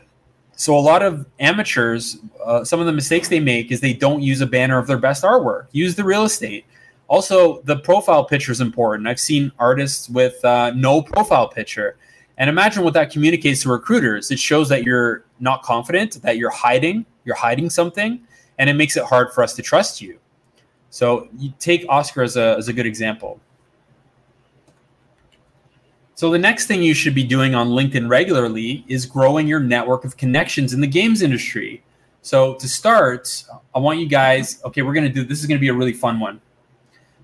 so a lot of amateurs, uh, some of the mistakes they make is they don't use a banner of their best artwork. Use the real estate. Also, the profile picture is important. I've seen artists with uh, no profile picture, and imagine what that communicates to recruiters. It shows that you're not confident, that you're hiding, you're hiding something, and it makes it hard for us to trust you. So you take Oscar as a, as a good example. So the next thing you should be doing on LinkedIn regularly is growing your network of connections in the games industry. So to start, I want you guys, okay, we're going to do this is going to be a really fun one.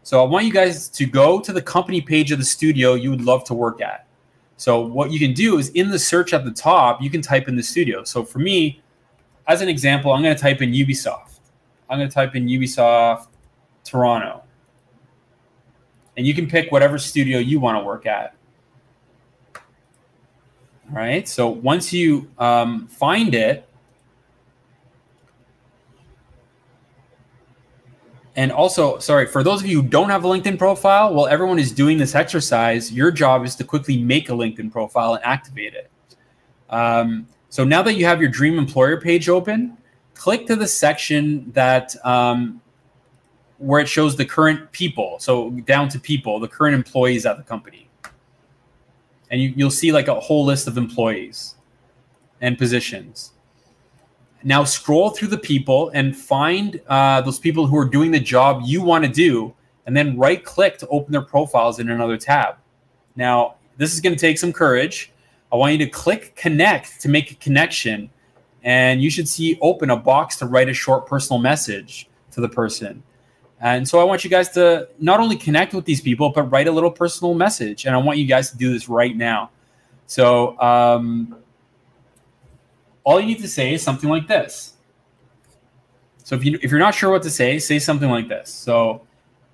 So I want you guys to go to the company page of the studio you would love to work at. So what you can do is in the search at the top, you can type in the studio. So for me, as an example, I'm going to type in Ubisoft. I'm going to type in Ubisoft Toronto. And you can pick whatever studio you want to work at. All right. So once you um, find it, and also, sorry, for those of you who don't have a LinkedIn profile, while everyone is doing this exercise, your job is to quickly make a LinkedIn profile and activate it. Um, so now that you have your dream employer page open, click to the section that um, where it shows the current people. So down to people, the current employees at the company and you, you'll see like a whole list of employees and positions. Now scroll through the people and find uh, those people who are doing the job you want to do, and then right click to open their profiles in another tab. Now, this is going to take some courage. I want you to click connect to make a connection, and you should see open a box to write a short personal message to the person. And so I want you guys to not only connect with these people, but write a little personal message. And I want you guys to do this right now. So um, all you need to say is something like this. So if, you, if you're not sure what to say, say something like this. So,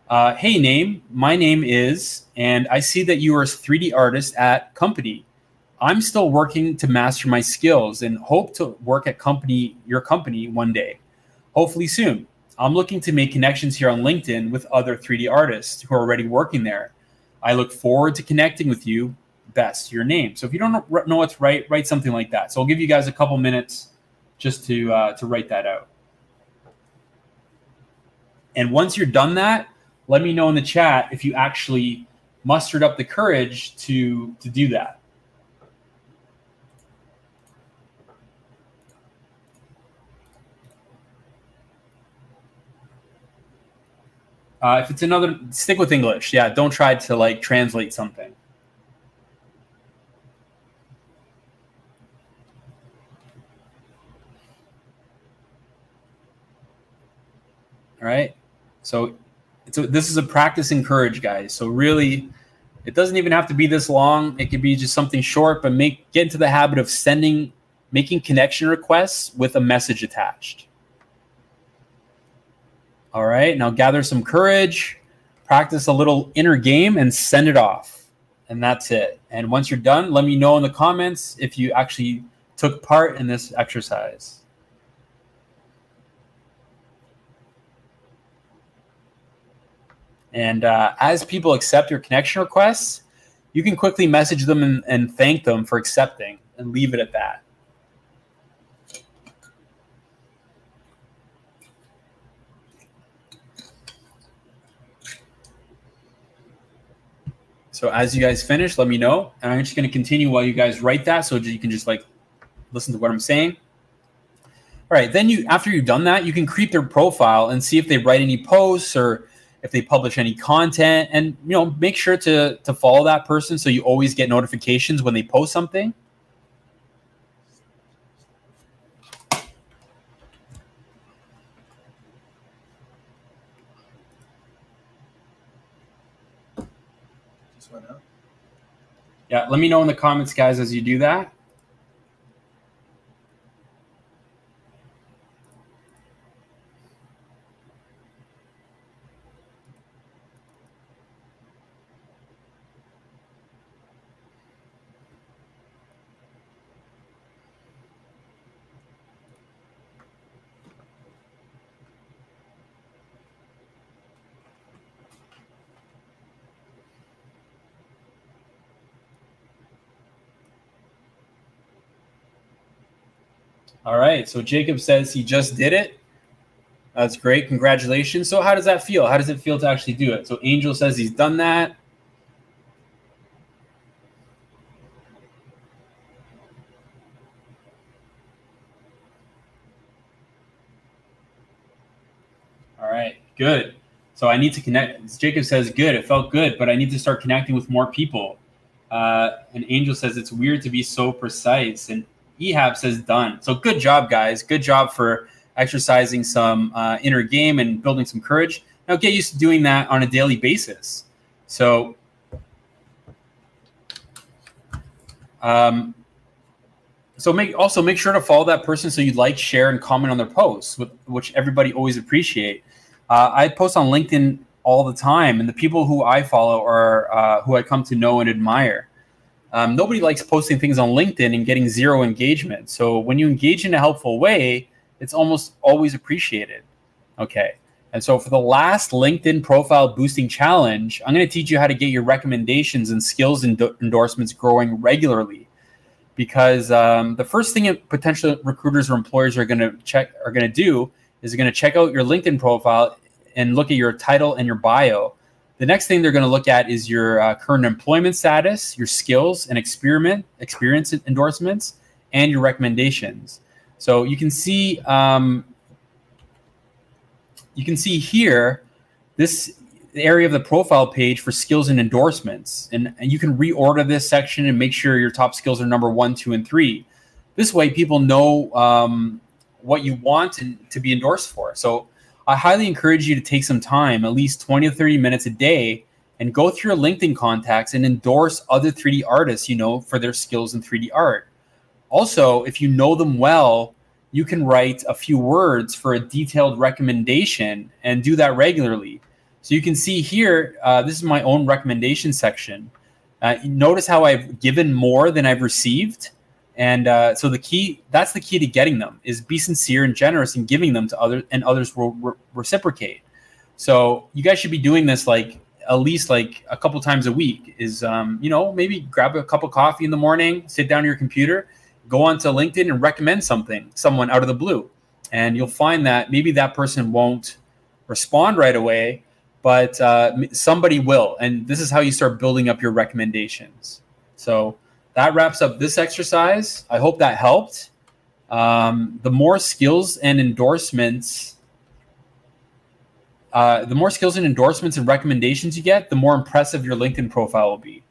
uh, hey, name, my name is, and I see that you are a 3D artist at company. I'm still working to master my skills and hope to work at company your company one day, hopefully soon. I'm looking to make connections here on LinkedIn with other 3D artists who are already working there. I look forward to connecting with you. Best your name. So if you don't know what to write, write something like that. So I'll give you guys a couple minutes just to uh, to write that out. And once you're done that, let me know in the chat if you actually mustered up the courage to to do that. Uh, if it's another, stick with English. Yeah, don't try to like translate something. All right. So, so this is a practice and courage, guys. So really, it doesn't even have to be this long. It could be just something short, but make get into the habit of sending, making connection requests with a message attached. All right. Now gather some courage, practice a little inner game, and send it off. And that's it. And once you're done, let me know in the comments if you actually took part in this exercise. And uh, as people accept your connection requests, you can quickly message them and, and thank them for accepting and leave it at that. So as you guys finish, let me know. And I'm just going to continue while you guys write that so you can just like listen to what I'm saying. All right. Then you, after you've done that, you can creep their profile and see if they write any posts or if they publish any content and you know make sure to to follow that person so you always get notifications when they post something yeah let me know in the comments guys as you do that All right. So Jacob says he just did it. That's great. Congratulations. So how does that feel? How does it feel to actually do it? So Angel says he's done that. All right. Good. So I need to connect. Jacob says, good. It felt good, but I need to start connecting with more people. Uh, and Angel says, it's weird to be so precise. And Ehab says done. So good job, guys. Good job for exercising some uh, inner game and building some courage. Now get used to doing that on a daily basis. So, um, so make also make sure to follow that person so you like, share, and comment on their posts, which everybody always appreciate. Uh, I post on LinkedIn all the time, and the people who I follow are uh, who I come to know and admire. Um, nobody likes posting things on LinkedIn and getting zero engagement. So when you engage in a helpful way, it's almost always appreciated. Okay. And so for the last LinkedIn profile boosting challenge, I'm going to teach you how to get your recommendations and skills and endorsements growing regularly. Because um, the first thing potential recruiters or employers are going to check are going to do is going to check out your LinkedIn profile and look at your title and your bio the next thing they're going to look at is your uh, current employment status, your skills and experiment experience endorsements, and your recommendations. So you can see um, you can see here this area of the profile page for skills and endorsements, and, and you can reorder this section and make sure your top skills are number one, two, and three. This way, people know um, what you want and to be endorsed for. So I highly encourage you to take some time, at least 20 to 30 minutes a day, and go through your LinkedIn contacts and endorse other 3D artists you know for their skills in 3D art. Also, if you know them well, you can write a few words for a detailed recommendation and do that regularly. So you can see here, uh, this is my own recommendation section. Uh, notice how I've given more than I've received. And uh, so the key, that's the key to getting them is be sincere and generous in giving them to others and others will re- reciprocate. So you guys should be doing this like at least like a couple times a week is, um, you know, maybe grab a cup of coffee in the morning, sit down your computer, go onto LinkedIn and recommend something, someone out of the blue. And you'll find that maybe that person won't respond right away, but uh, somebody will. And this is how you start building up your recommendations. So that wraps up this exercise. I hope that helped. Um, the more skills and endorsements, uh, the more skills and endorsements and recommendations you get, the more impressive your LinkedIn profile will be.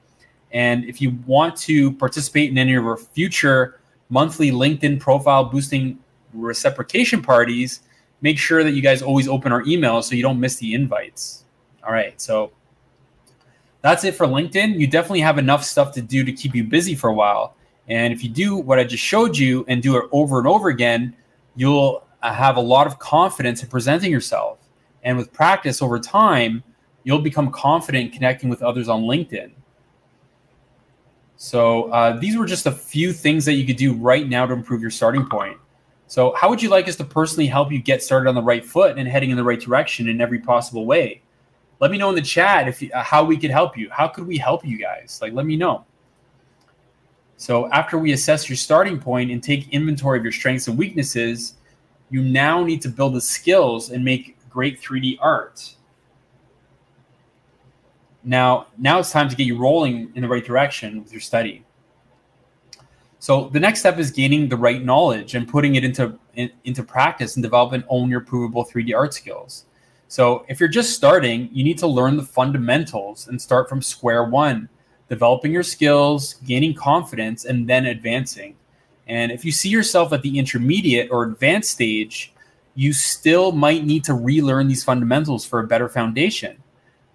And if you want to participate in any of our future monthly LinkedIn profile boosting reciprocation parties, make sure that you guys always open our email so you don't miss the invites. All right. So that's it for LinkedIn. You definitely have enough stuff to do to keep you busy for a while. And if you do what I just showed you and do it over and over again, you'll uh, have a lot of confidence in presenting yourself. And with practice over time, you'll become confident connecting with others on LinkedIn. So uh, these were just a few things that you could do right now to improve your starting point. So, how would you like us to personally help you get started on the right foot and heading in the right direction in every possible way? Let me know in the chat if uh, how we could help you. How could we help you guys? Like, let me know. So, after we assess your starting point and take inventory of your strengths and weaknesses, you now need to build the skills and make great 3D art. Now, now it's time to get you rolling in the right direction with your study. So the next step is gaining the right knowledge and putting it into in, into practice and develop and own your provable 3D art skills. So if you're just starting, you need to learn the fundamentals and start from square one, developing your skills, gaining confidence, and then advancing. And if you see yourself at the intermediate or advanced stage, you still might need to relearn these fundamentals for a better foundation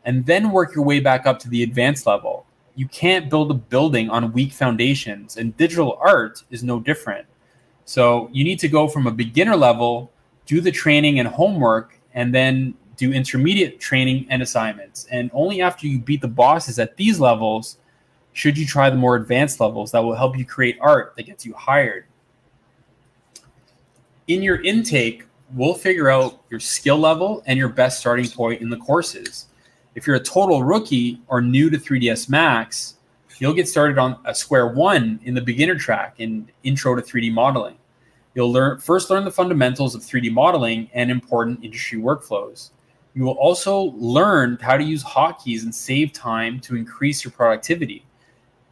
and then work your way back up to the advanced level you can't build a building on weak foundations, and digital art is no different. So you need to go from a beginner level, do the training and homework, and then do intermediate training and assignments. And only after you beat the bosses at these levels should you try the more advanced levels that will help you create art that gets you hired. In your intake, we'll figure out your skill level and your best starting point in the courses. If you're a total rookie or new to 3ds Max, you'll get started on a square one in the beginner track in intro to 3D modeling. You'll learn first learn the fundamentals of 3D modeling and important industry workflows. You will also learn how to use hotkeys and save time to increase your productivity.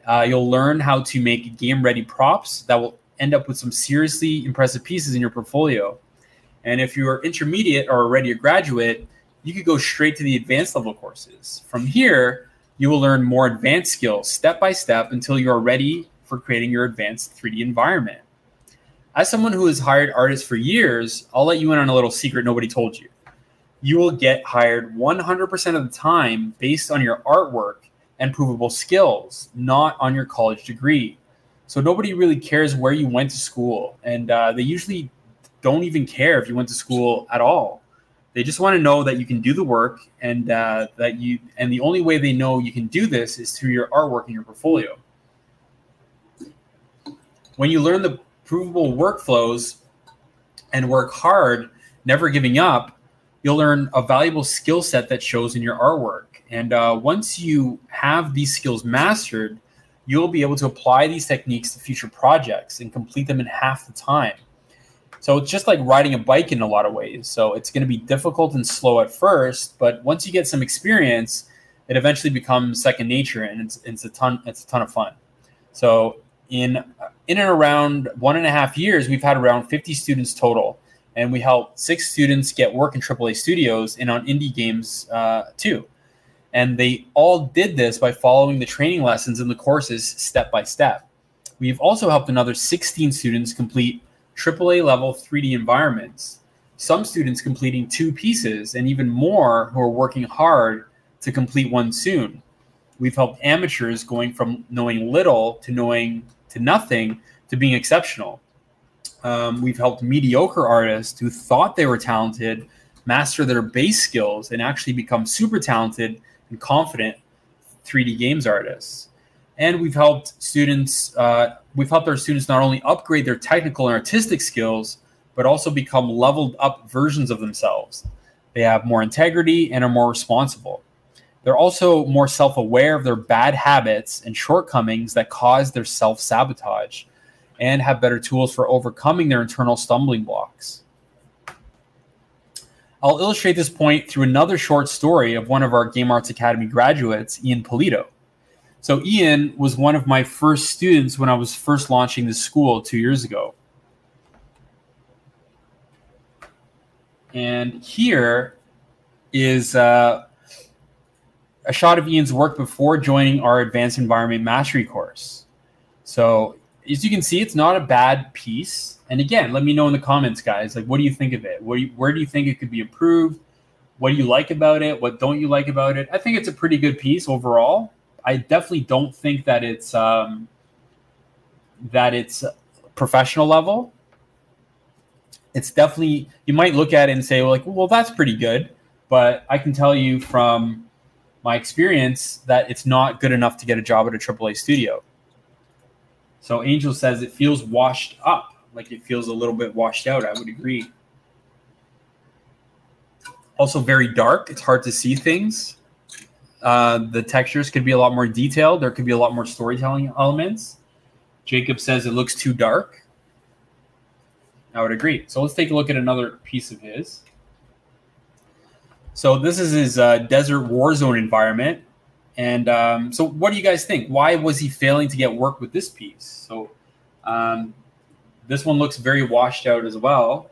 Uh, you'll learn how to make game ready props that will end up with some seriously impressive pieces in your portfolio. And if you are intermediate or already a graduate, you could go straight to the advanced level courses. From here, you will learn more advanced skills step by step until you are ready for creating your advanced 3D environment. As someone who has hired artists for years, I'll let you in on a little secret nobody told you. You will get hired 100% of the time based on your artwork and provable skills, not on your college degree. So nobody really cares where you went to school, and uh, they usually don't even care if you went to school at all. They just want to know that you can do the work and uh, that you and the only way they know you can do this is through your artwork and your portfolio. When you learn the provable workflows and work hard, never giving up, you'll learn a valuable skill set that shows in your artwork. And uh, once you have these skills mastered, you'll be able to apply these techniques to future projects and complete them in half the time. So it's just like riding a bike in a lot of ways. So it's going to be difficult and slow at first, but once you get some experience, it eventually becomes second nature, and it's it's a ton it's a ton of fun. So in in and around one and a half years, we've had around 50 students total, and we helped six students get work in AAA studios and on indie games uh, too. And they all did this by following the training lessons in the courses step by step. We've also helped another 16 students complete AAA level 3D environments, some students completing two pieces, and even more who are working hard to complete one soon. We've helped amateurs going from knowing little to knowing to nothing to being exceptional. Um, we've helped mediocre artists who thought they were talented master their base skills and actually become super talented and confident 3D games artists. And we've helped students uh, we've helped our students not only upgrade their technical and artistic skills, but also become leveled up versions of themselves. They have more integrity and are more responsible. They're also more self aware of their bad habits and shortcomings that cause their self sabotage and have better tools for overcoming their internal stumbling blocks. I'll illustrate this point through another short story of one of our Game Arts Academy graduates, Ian Polito. So, Ian was one of my first students when I was first launching the school two years ago. And here is uh, a shot of Ian's work before joining our Advanced Environment Mastery course. So, as you can see, it's not a bad piece. And again, let me know in the comments, guys. Like, what do you think of it? Do you, where do you think it could be improved? What do you like about it? What don't you like about it? I think it's a pretty good piece overall. I definitely don't think that it's um, that it's professional level. It's definitely you might look at it and say, well, like, well, that's pretty good, but I can tell you from my experience that it's not good enough to get a job at a AAA studio. So Angel says it feels washed up, like it feels a little bit washed out. I would agree. Also, very dark. It's hard to see things. Uh, the textures could be a lot more detailed. There could be a lot more storytelling elements. Jacob says it looks too dark. I would agree. So let's take a look at another piece of his. So this is his uh, desert war zone environment. And um, so, what do you guys think? Why was he failing to get work with this piece? So, um, this one looks very washed out as well.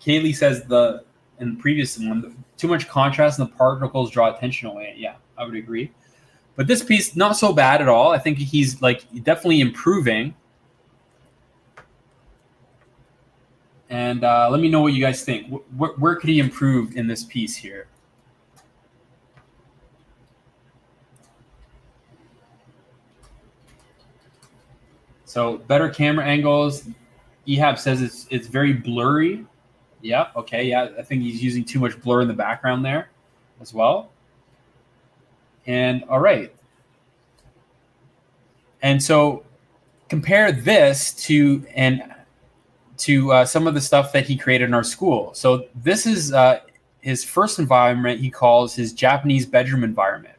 Kaylee says the in the previous one, too much contrast and the particles draw attention away. Yeah, I would agree. But this piece, not so bad at all. I think he's like definitely improving. And uh, let me know what you guys think. Where, where could he improve in this piece here? So better camera angles. Ehab says it's it's very blurry. Yeah. Okay. Yeah. I think he's using too much blur in the background there, as well. And all right. And so compare this to and to uh, some of the stuff that he created in our school. So this is uh, his first environment. He calls his Japanese bedroom environment.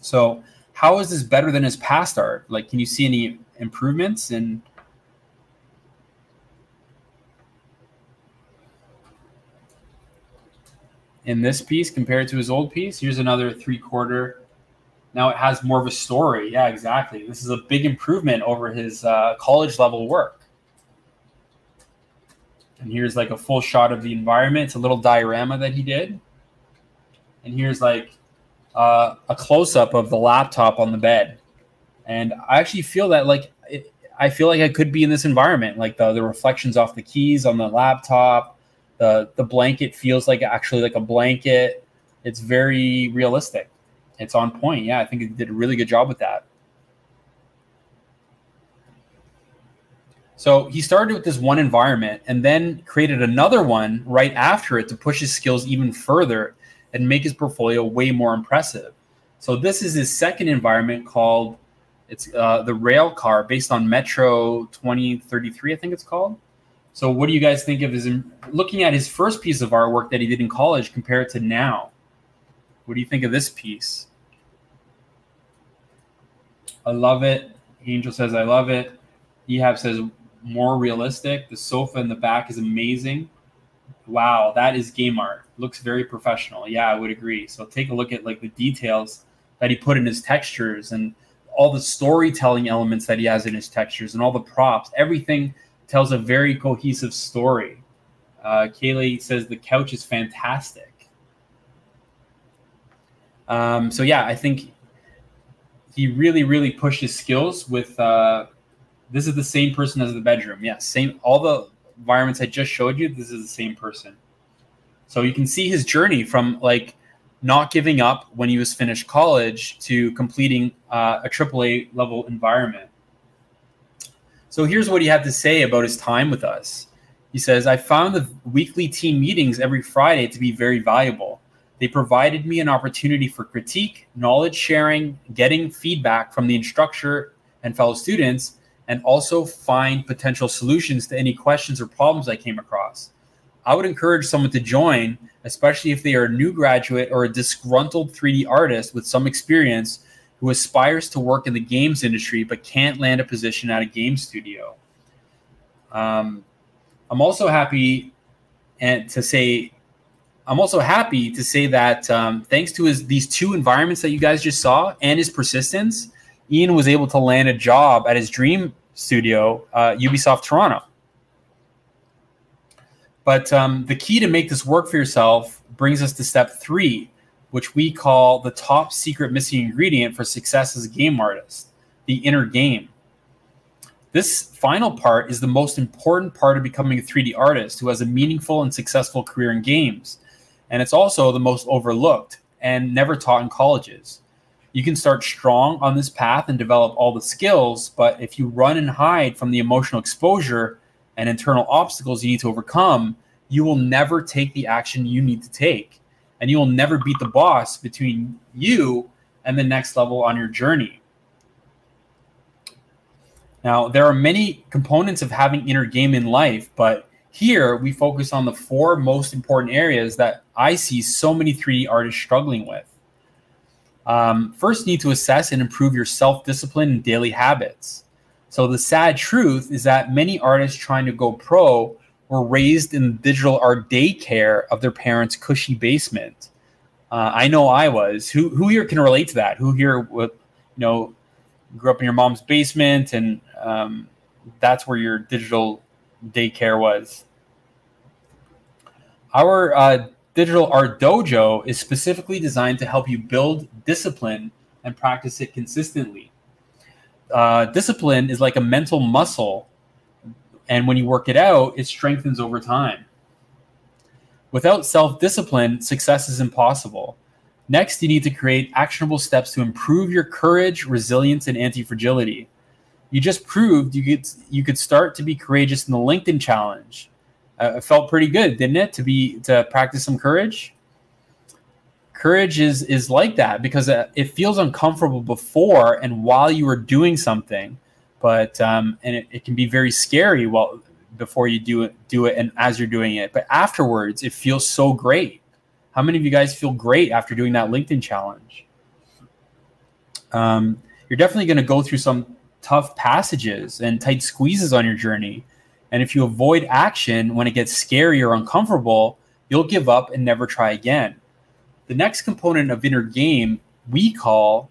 So how is this better than his past art? Like, can you see any improvements and in this piece compared to his old piece. Here's another three quarter. Now it has more of a story. Yeah, exactly. This is a big improvement over his uh, college level work. And here's like a full shot of the environment. It's a little diorama that he did. And here's like uh, a close up of the laptop on the bed. And I actually feel that like I feel like I could be in this environment, like the the reflections off the keys on the laptop, the the blanket feels like actually like a blanket. It's very realistic. It's on point. Yeah, I think it did a really good job with that. So he started with this one environment and then created another one right after it to push his skills even further and make his portfolio way more impressive. So this is his second environment called it's uh, the rail car based on Metro 2033, I think it's called. So, what do you guys think of his looking at his first piece of artwork that he did in college compared to now? What do you think of this piece? I love it. Angel says, I love it. Ehab says, more realistic. The sofa in the back is amazing. Wow, that is game art. Looks very professional. Yeah, I would agree. So take a look at like the details that he put in his textures and all the storytelling elements that he has in his textures and all the props, everything tells a very cohesive story. Uh, Kaylee says the couch is fantastic. Um, so yeah, I think he really, really pushed his skills with. Uh, this is the same person as the bedroom. Yeah, same. All the environments I just showed you. This is the same person. So you can see his journey from like not giving up when he was finished college to completing uh, a AAA level environment. So here's what he had to say about his time with us. He says, I found the weekly team meetings every Friday to be very valuable. They provided me an opportunity for critique, knowledge sharing, getting feedback from the instructor and fellow students, and also find potential solutions to any questions or problems I came across. I would encourage someone to join, especially if they are a new graduate or a disgruntled 3D artist with some experience who aspires to work in the games industry but can't land a position at a game studio. Um, I'm also happy and to say I'm also happy to say that um, thanks to his these two environments that you guys just saw and his persistence, Ian was able to land a job at his dream studio, uh, Ubisoft Toronto. But um, the key to make this work for yourself brings us to step three, which we call the top secret missing ingredient for success as a game artist the inner game. This final part is the most important part of becoming a 3D artist who has a meaningful and successful career in games. And it's also the most overlooked and never taught in colleges. You can start strong on this path and develop all the skills, but if you run and hide from the emotional exposure and internal obstacles you need to overcome, you will never take the action you need to take. And you will never beat the boss between you and the next level on your journey. Now, there are many components of having inner game in life, but here we focus on the four most important areas that I see so many 3D artists struggling with. Um, first, you need to assess and improve your self discipline and daily habits. So, the sad truth is that many artists trying to go pro were raised in digital art daycare of their parents' cushy basement. Uh, I know I was. Who who here can relate to that? Who here, with, you know, grew up in your mom's basement and um, that's where your digital daycare was. Our uh, digital art dojo is specifically designed to help you build discipline and practice it consistently. Uh, discipline is like a mental muscle, and when you work it out, it strengthens over time. Without self discipline, success is impossible. Next, you need to create actionable steps to improve your courage, resilience, and anti fragility. You just proved you could you could start to be courageous in the LinkedIn challenge. Uh, it felt pretty good, didn't it? To be to practice some courage. Courage is is like that because uh, it feels uncomfortable before and while you are doing something, but um, and it, it can be very scary while before you do it do it and as you're doing it. But afterwards, it feels so great how many of you guys feel great after doing that LinkedIn challenge? Um, you're definitely going to go through some tough passages and tight squeezes on your journey. And if you avoid action when it gets scary or uncomfortable, you'll give up and never try again. The next component of inner game we call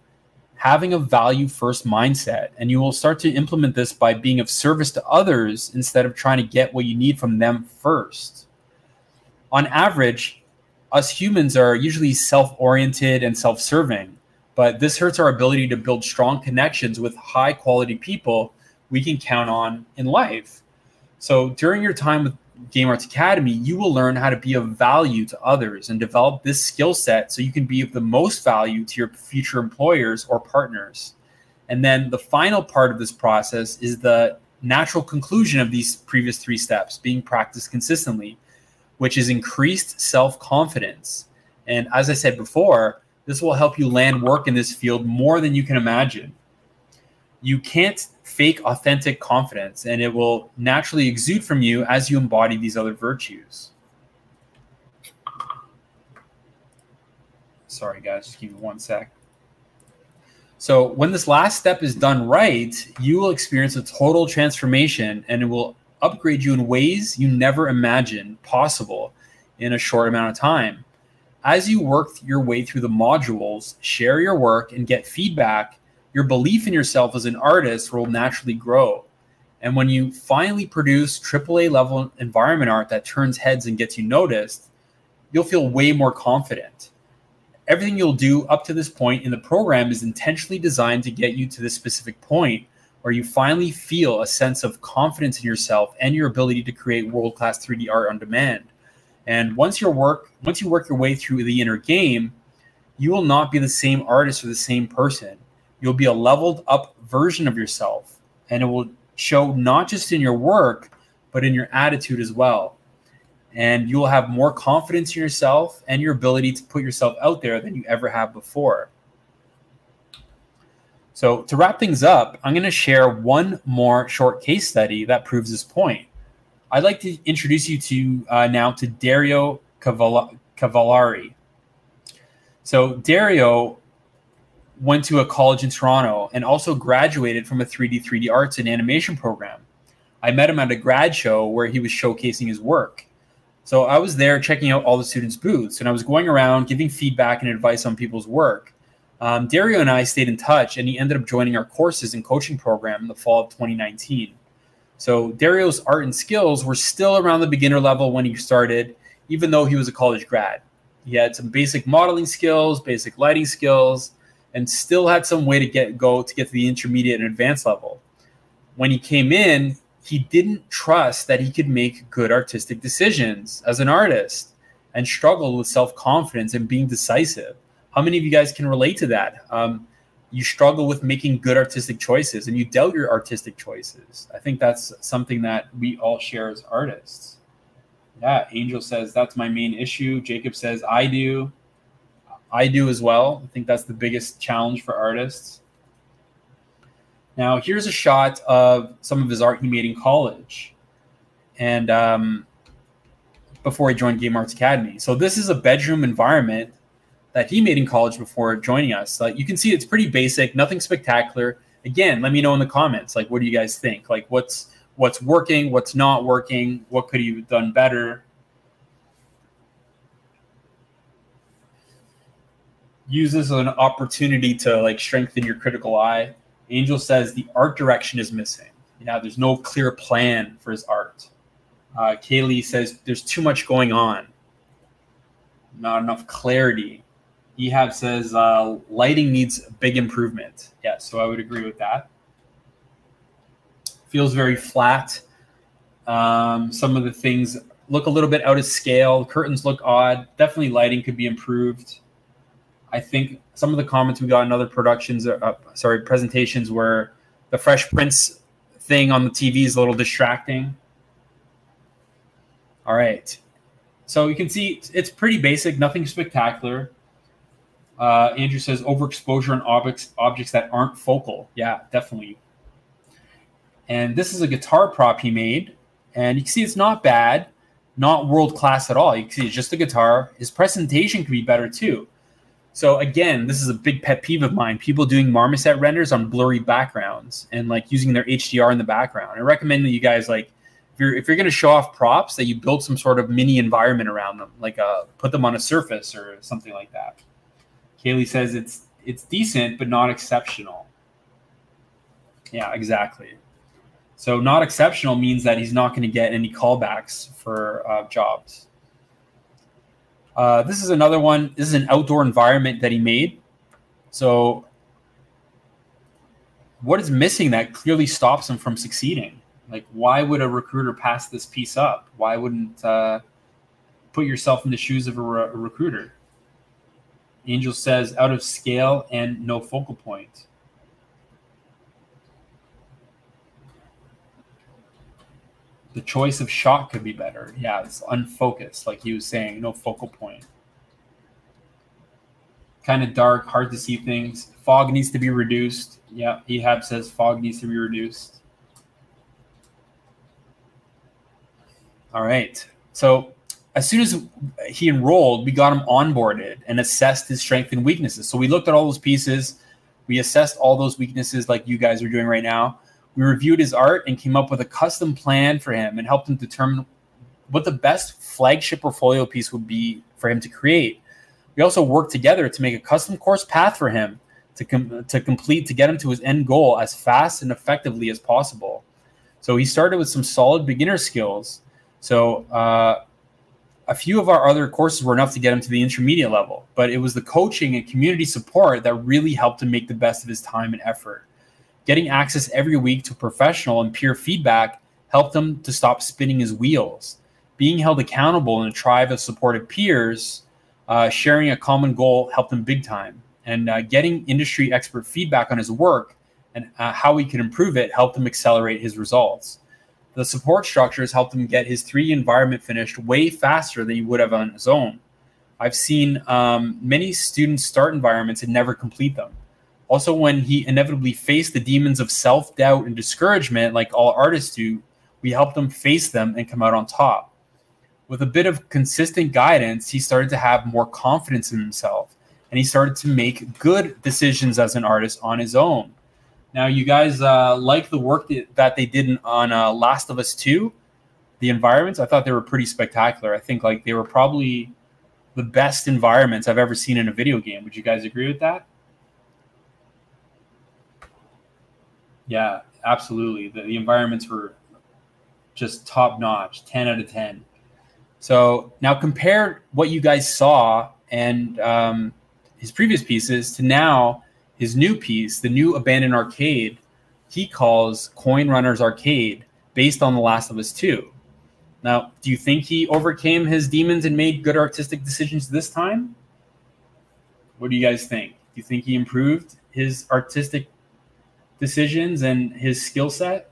having a value first mindset. And you will start to implement this by being of service to others instead of trying to get what you need from them first. On average, us humans are usually self-oriented and self-serving but this hurts our ability to build strong connections with high quality people we can count on in life so during your time with Game Arts Academy you will learn how to be of value to others and develop this skill set so you can be of the most value to your future employers or partners and then the final part of this process is the natural conclusion of these previous three steps being practiced consistently which is increased self confidence. And as I said before, this will help you land work in this field more than you can imagine. You can't fake authentic confidence, and it will naturally exude from you as you embody these other virtues. Sorry, guys, just give me one sec. So, when this last step is done right, you will experience a total transformation and it will upgrade you in ways you never imagined possible in a short amount of time. As you work your way through the modules, share your work, and get feedback, your belief in yourself as an artist will naturally grow. And when you finally produce AAA level environment art that turns heads and gets you noticed, you'll feel way more confident. Everything you'll do up to this point in the program is intentionally designed to get you to this specific point where you finally feel a sense of confidence in yourself and your ability to create world-class 3D art on demand. And once your work, once you work your way through the inner game, you will not be the same artist or the same person. You'll be a leveled up version of yourself, and it will show not just in your work, but in your attitude as well. And you will have more confidence in yourself and your ability to put yourself out there than you ever have before. So to wrap things up, I'm going to share one more short case study that proves this point. I'd like to introduce you to uh, now to Dario Cavallari. So Dario went to a college in Toronto and also graduated from a 3D 3D arts and animation program. I met him at a grad show where he was showcasing his work. So I was there checking out all the students' booths, and I was going around giving feedback and advice on people's work. Um, Dario and I stayed in touch, and he ended up joining our courses and coaching program in the fall of 2019. So Dario's art and skills were still around the beginner level when he started, even though he was a college grad. He had some basic modeling skills, basic lighting skills, and still had some way to get go to get to the intermediate and advanced level. When he came in, he didn't trust that he could make good artistic decisions as an artist and struggled with self-confidence and being decisive. How many of you guys can relate to that? Um, you struggle with making good artistic choices and you doubt your artistic choices. I think that's something that we all share as artists. Yeah, Angel says that's my main issue. Jacob says I do. I do as well. I think that's the biggest challenge for artists. Now, here's a shot of some of his art he made in college, and um, before he joined Game Arts Academy. So this is a bedroom environment that he made in college before joining us. Like you can see, it's pretty basic, nothing spectacular. Again, let me know in the comments. Like, what do you guys think? Like, what's what's working, what's not working, what could you have done better? Use this as an opportunity to like strengthen your critical eye. Angel says the art direction is missing. Yeah, there's no clear plan for his art. Uh, Kaylee says there's too much going on, not enough clarity. Ehab says uh, lighting needs big improvement. Yeah, so I would agree with that. Feels very flat. Um, some of the things look a little bit out of scale. Curtains look odd. Definitely lighting could be improved. I think some of the comments we got in other productions, uh, sorry, presentations were the Fresh Prince thing on the TV is a little distracting. All right. So you can see it's pretty basic, nothing spectacular. Uh, Andrew says overexposure on objects objects that aren't focal. Yeah, definitely. And this is a guitar prop he made, and you can see it's not bad, not world class at all. You can see it's just a guitar. His presentation could be better too. So again, this is a big pet peeve of mine. People doing marmoset renders on blurry backgrounds and like using their HDR in the background. I recommend that you guys like if you're if you're going to show off props that you build some sort of mini environment around them, like uh put them on a surface or something like that. Kaylee says it's it's decent but not exceptional. Yeah, exactly. So not exceptional means that he's not going to get any callbacks for uh, jobs. Uh, this is another one. This is an outdoor environment that he made. So, what is missing that clearly stops him from succeeding? Like, why would a recruiter pass this piece up? Why wouldn't uh, put yourself in the shoes of a, re- a recruiter? Angel says out of scale and no focal point. The choice of shot could be better. Yeah, it's unfocused, like he was saying, no focal point. Kind of dark, hard to see things. Fog needs to be reduced. Yeah, Ehab says fog needs to be reduced. All right. So as soon as he enrolled, we got him onboarded and assessed his strengths and weaknesses. So we looked at all those pieces. We assessed all those weaknesses like you guys are doing right now. We reviewed his art and came up with a custom plan for him and helped him determine what the best flagship portfolio piece would be for him to create. We also worked together to make a custom course path for him to, com- to complete to get him to his end goal as fast and effectively as possible. So he started with some solid beginner skills. So uh, a few of our other courses were enough to get him to the intermediate level, but it was the coaching and community support that really helped him make the best of his time and effort. Getting access every week to professional and peer feedback helped him to stop spinning his wheels. Being held accountable in a tribe of supportive peers, uh, sharing a common goal helped him big time. And uh, getting industry expert feedback on his work and uh, how he could improve it helped him accelerate his results. The support structures helped him get his 3D environment finished way faster than he would have on his own. I've seen um, many students start environments and never complete them. Also, when he inevitably faced the demons of self doubt and discouragement, like all artists do, we helped him face them and come out on top. With a bit of consistent guidance, he started to have more confidence in himself and he started to make good decisions as an artist on his own. Now, you guys uh, like the work that, they did on uh, Last of Us 2. the environments, I thought they were pretty spectacular. I think like they were probably the best environments I've ever seen in a video game. Would you guys agree with that? Yeah, absolutely. The, the environments were just top notch, 10 out of 10. So now compare what you guys saw and um, his previous pieces to now his new piece, the new abandoned arcade. He calls Coin Runners Arcade, based on The Last of Us 2. Now, do you think he overcame his demons and made good artistic decisions this time? What do you guys think? Do you think he improved his artistic decisions and his skill set?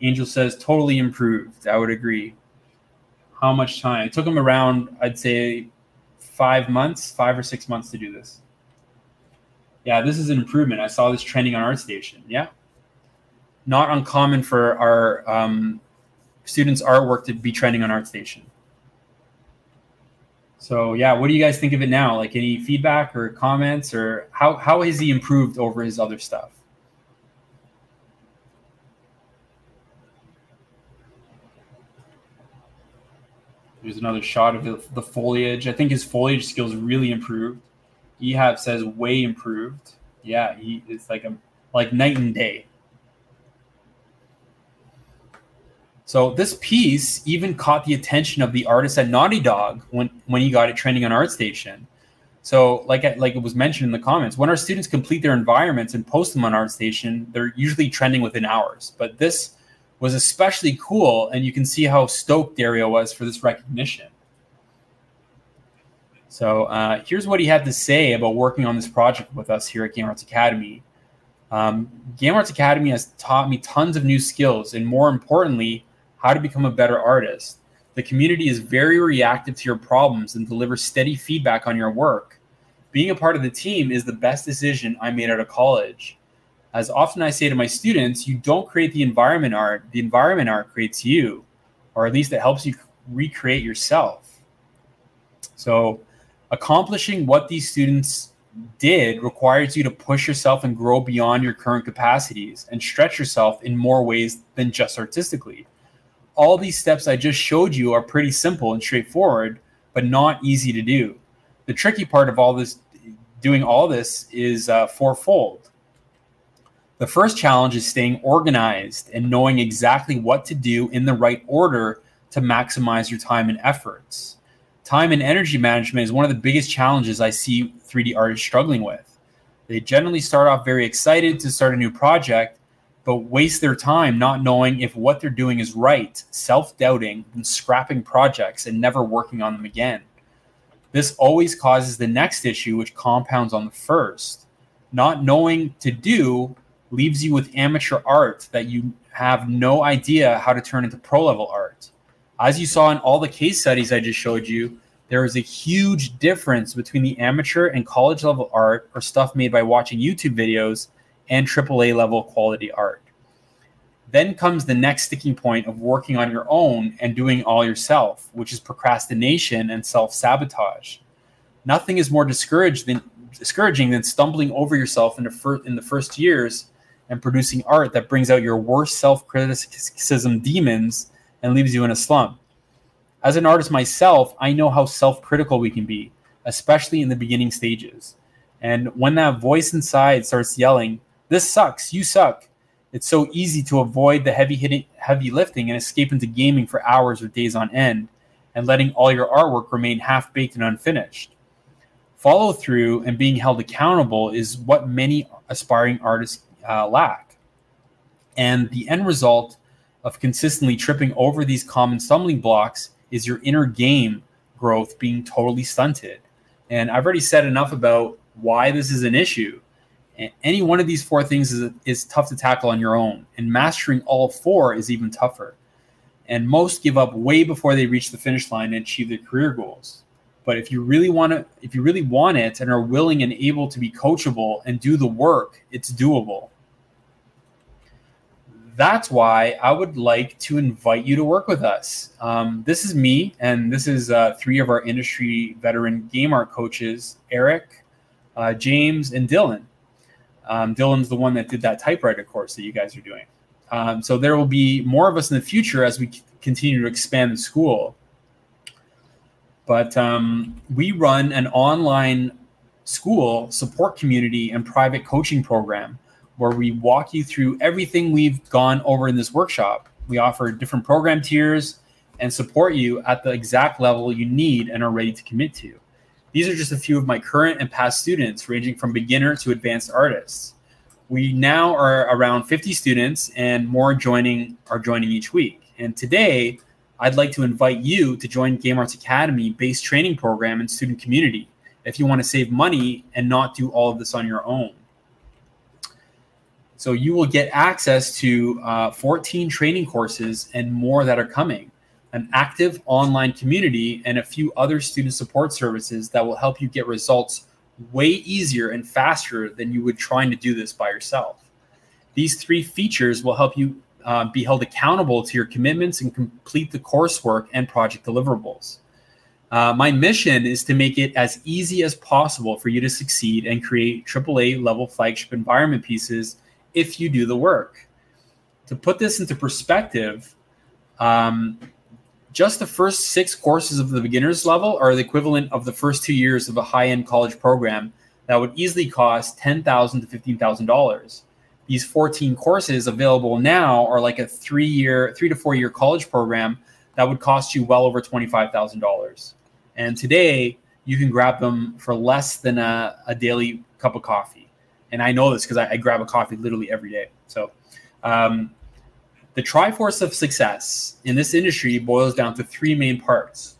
Angel says totally improved. I would agree. How much time? It took him around, I'd say, five months, five or six months to do this. Yeah, this is an improvement. I saw this trending on ArtStation. Yeah. Not uncommon for our um, students' artwork to be trending on ArtStation. So yeah, what do you guys think of it now? Like any feedback or comments or how, how has he improved over his other stuff? There's another shot of the, the foliage. I think his foliage skills really improved. Ehab says way improved. Yeah, he it's like a like night and day. So this piece even caught the attention of the artist at Naughty Dog when when he got it trending on ArtStation. So like like it was mentioned in the comments, when our students complete their environments and post them on ArtStation, they're usually trending within hours. But this was especially cool, and you can see how stoked Dario was for this recognition. So uh, here's what he had to say about working on this project with us here at Game Arts Academy. Um, Game Arts Academy has taught me tons of new skills, and more importantly, how to become a better artist. The community is very reactive to your problems and delivers steady feedback on your work. Being a part of the team is the best decision I made out of college as often I say to my students, you don't create the environment art, the environment art creates you, or at least it helps you recreate yourself. So, accomplishing what these students did requires you to push yourself and grow beyond your current capacities and stretch yourself in more ways than just artistically. All these steps I just showed you are pretty simple and straightforward, but not easy to do. The tricky part of all this, doing all this, is uh, fourfold. The first challenge is staying organized and knowing exactly what to do in the right order to maximize your time and efforts. Time and energy management is one of the biggest challenges I see 3D artists struggling with. They generally start off very excited to start a new project, but waste their time not knowing if what they're doing is right, self doubting, and scrapping projects and never working on them again. This always causes the next issue, which compounds on the first. Not knowing to do leaves you with amateur art that you have no idea how to turn into pro level art. As you saw in all the case studies I just showed you, there is a huge difference between the amateur and college level art or stuff made by watching YouTube videos and AAA level quality art. Then comes the next sticking point of working on your own and doing all yourself, which is procrastination and self sabotage. Nothing is more discouraged than, discouraging than stumbling over yourself in the, fir- in the first years and producing art that brings out your worst self criticism demons and leaves you in a slump. As an artist myself, I know how self critical we can be, especially in the beginning stages. And when that voice inside starts yelling, This sucks, you suck, it's so easy to avoid the heavy hitting, heavy lifting and escape into gaming for hours or days on end and letting all your artwork remain half baked and unfinished. Follow through and being held accountable is what many aspiring artists uh, lack. And the end result of consistently tripping over these common stumbling blocks is your inner game growth being totally stunted. And I've already said enough about why this is an issue. Any one of these four things is, is tough to tackle on your own, and mastering all four is even tougher. And most give up way before they reach the finish line and achieve their career goals. But if you really want to, if you really want it and are willing and able to be coachable and do the work, it's doable that's why I would like to invite you to work with us. Um, this is me, and this is uh, three of our industry veteran game art coaches Eric, uh, James, and Dylan. Um, Dylan's the one that did that typewriter course that you guys are doing. Um, so there will be more of us in the future as we continue to expand the school. But um, we run an online school support community and private coaching program where we walk you through everything we've gone over in this workshop. We offer different program tiers and support you at the exact level you need and are ready to commit to. These are just a few of my current and past students, ranging from beginner to advanced artists. We now are around 50 students and more joining are joining each week. And today, I'd like to invite you to join Game Arts Academy base training program and student community if you want to save money and not do all of this on your own. So you will get access to uh, 14 training courses and more that are coming, an active online community, and a few other student support services that will help you get results way easier and faster than you would trying to do this by yourself. These three features will help you uh, be held accountable to your commitments and complete the coursework and project deliverables. Uh, my mission is to make it as easy as possible for you to succeed and create AAA level flagship environment pieces if you do the work. To put this into perspective, um, just the first six courses of the beginner's level are the equivalent of the first two years of a high end college program that would easily cost $10,000 to $15,000 these 14 courses available now are like a three year, three to four year college program that would cost you well over $25,000. And today you can grab them for less than a, a daily cup of coffee. And I know this because I, I, grab a coffee literally every day. So, um, the Triforce of success in this industry boils down to three main parts.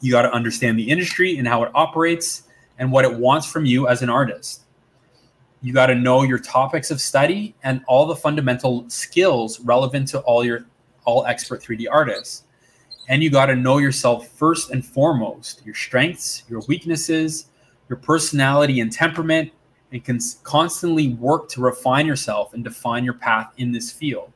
You got to understand the industry and how it operates and what it wants from you as an artist you got to know your topics of study and all the fundamental skills relevant to all your all expert 3D artists. And you got to know yourself first and foremost, your strengths, your weaknesses, your personality and temperament, and can constantly work to refine yourself and define your path in this field.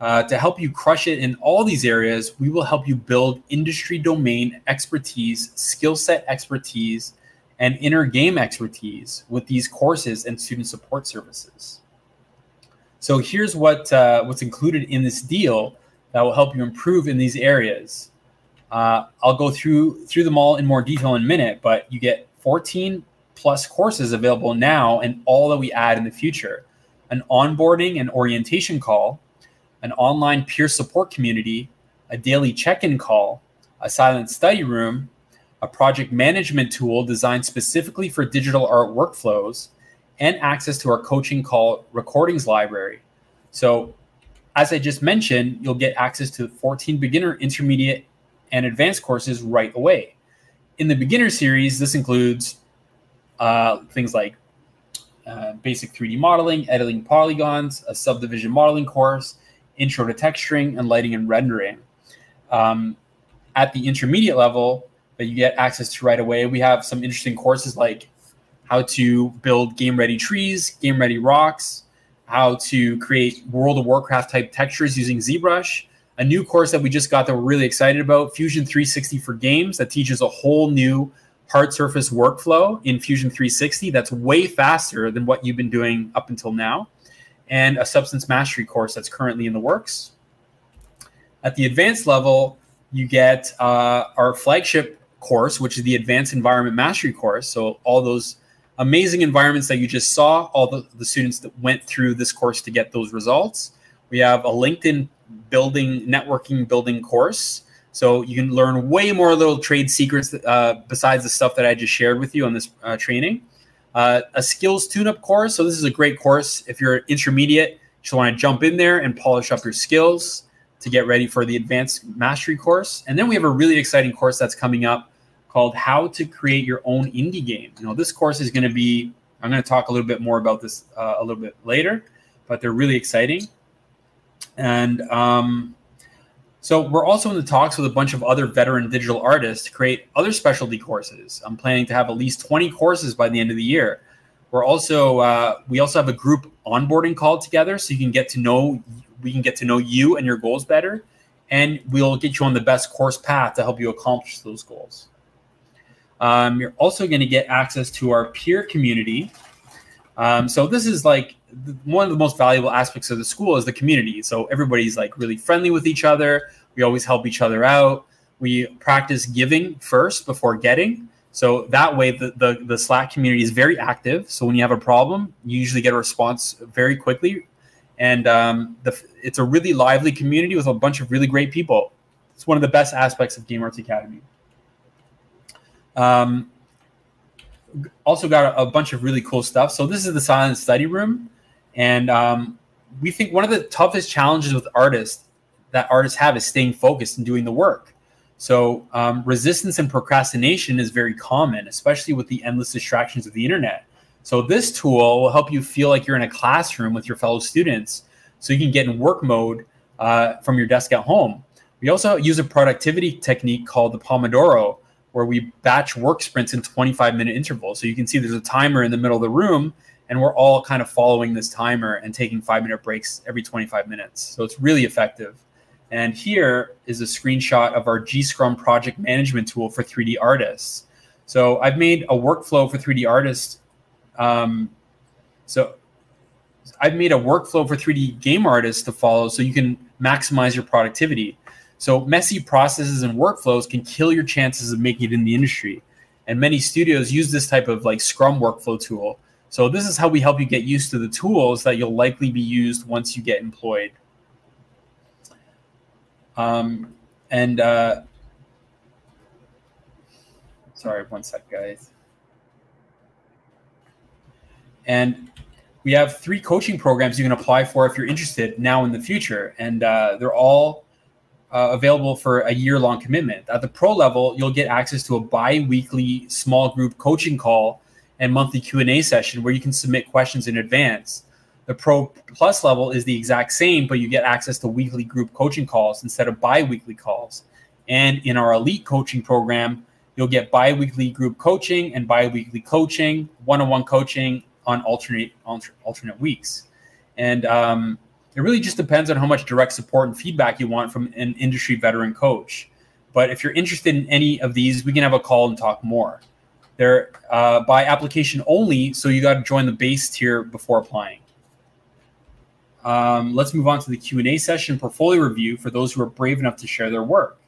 Uh, to help you crush it in all these areas, we will help you build industry domain expertise, skill set expertise, and inner game expertise with these courses and student support services. So here's what uh, what's included in this deal that will help you improve in these areas. Uh, I'll go through through them all in more detail in a minute, but you get 14 plus courses available now and all that we add in the future. An onboarding and orientation call, an online peer support community, a daily check-in call, a silent study room, a project management tool designed specifically for digital art workflows, and access to our coaching call recordings library. So, as I just mentioned, you'll get access to 14 beginner, intermediate, and advanced courses right away. In the beginner series, this includes uh, things like uh, basic 3D modeling, editing polygons, a subdivision modeling course, intro to texturing, and lighting and rendering. Um, at the intermediate level, that you get access to right away. We have some interesting courses like how to build game ready trees, game ready rocks, how to create World of Warcraft type textures using ZBrush. A new course that we just got that we're really excited about, Fusion 360 for Games, that teaches a whole new hard surface workflow in Fusion 360 that's way faster than what you've been doing up until now, and a substance mastery course that's currently in the works. At the advanced level, you get uh, our flagship course, which is the Advanced Environment Mastery course. So all those amazing environments that you just saw, all the, the students that went through this course to get those results. We have a LinkedIn building, networking building course. So you can learn way more little trade secrets uh, besides the stuff that I just shared with you on this uh, training. Uh, a skills tune-up course. So this is a great course if you're intermediate, just want to jump in there and polish up your skills to get ready for the advanced mastery course. And then we have a really exciting course that's coming up called How to Create Your Own Indie Game. You know, this course is going to be, I'm going to talk a little bit more about this uh, a little bit later, but they're really exciting. And um, so we're also in the talks with a bunch of other veteran digital artists to create other specialty courses. I'm planning to have at least 20 courses by the end of the year. We're also uh, we also have a group onboarding call together, so you can get to know we can get to know you and your goals better, and we'll get you on the best course path to help you accomplish those goals. Um, you're also going to get access to our peer community, Um, so this is like one of the most valuable aspects of the school is the community. So everybody's like really friendly with each other. We always help each other out. We practice giving first before getting. So that way, the, the, the Slack community is very active. So when you have a problem, you usually get a response very quickly. And um, the, it's a really lively community with a bunch of really great people. It's one of the best aspects of Game Arts Academy. Um, also got a, a, bunch of really cool stuff. So this is the silent study room, and um, we think one of the toughest challenges with artists that artists have is staying focused and doing the work. So um, resistance and procrastination is very common, especially with the endless distractions of the internet. So this tool will help you feel like you're in a classroom with your fellow students, so you can get in work mode uh, from your desk at home. We also use a productivity technique called the Pomodoro, where we batch work sprints in 25 minute intervals. So you can see there's a timer in the middle of the room, and we're all kind of following this timer and taking five minute breaks every 25 minutes. So it's really effective. And here is a screenshot of our G Scrum project management tool for 3D artists. So I've made a workflow for 3D artists. Um, so I've made a workflow for 3D game artists to follow so you can maximize your productivity. So messy processes and workflows can kill your chances of making it in the industry. And many studios use this type of like Scrum workflow tool. So this is how we help you get used to the tools that you'll likely be used once you get employed. Um, and uh, sorry, one sec, guys. And we have three coaching programs you can apply for if you're interested now in the future, and uh, they're all uh, available for a year long commitment. At the pro level, you'll get access to a bi-weekly small group coaching call and monthly Q&A session where you can submit questions in advance. The pro plus level is the exact same, but you get access to weekly group coaching calls instead of bi-weekly calls. And in our elite coaching program, you'll get bi-weekly group coaching and bi-weekly coaching, one-on-one coaching on alternate alternate weeks. And um, it really just depends on how much direct support and feedback you want from an industry veteran coach. But if you're interested in any of these, we can have a call and talk more. They're uh, by application only, so you got to join the base tier before applying. Um, let's move on to the Q&A session portfolio review for those who are brave enough to share their work.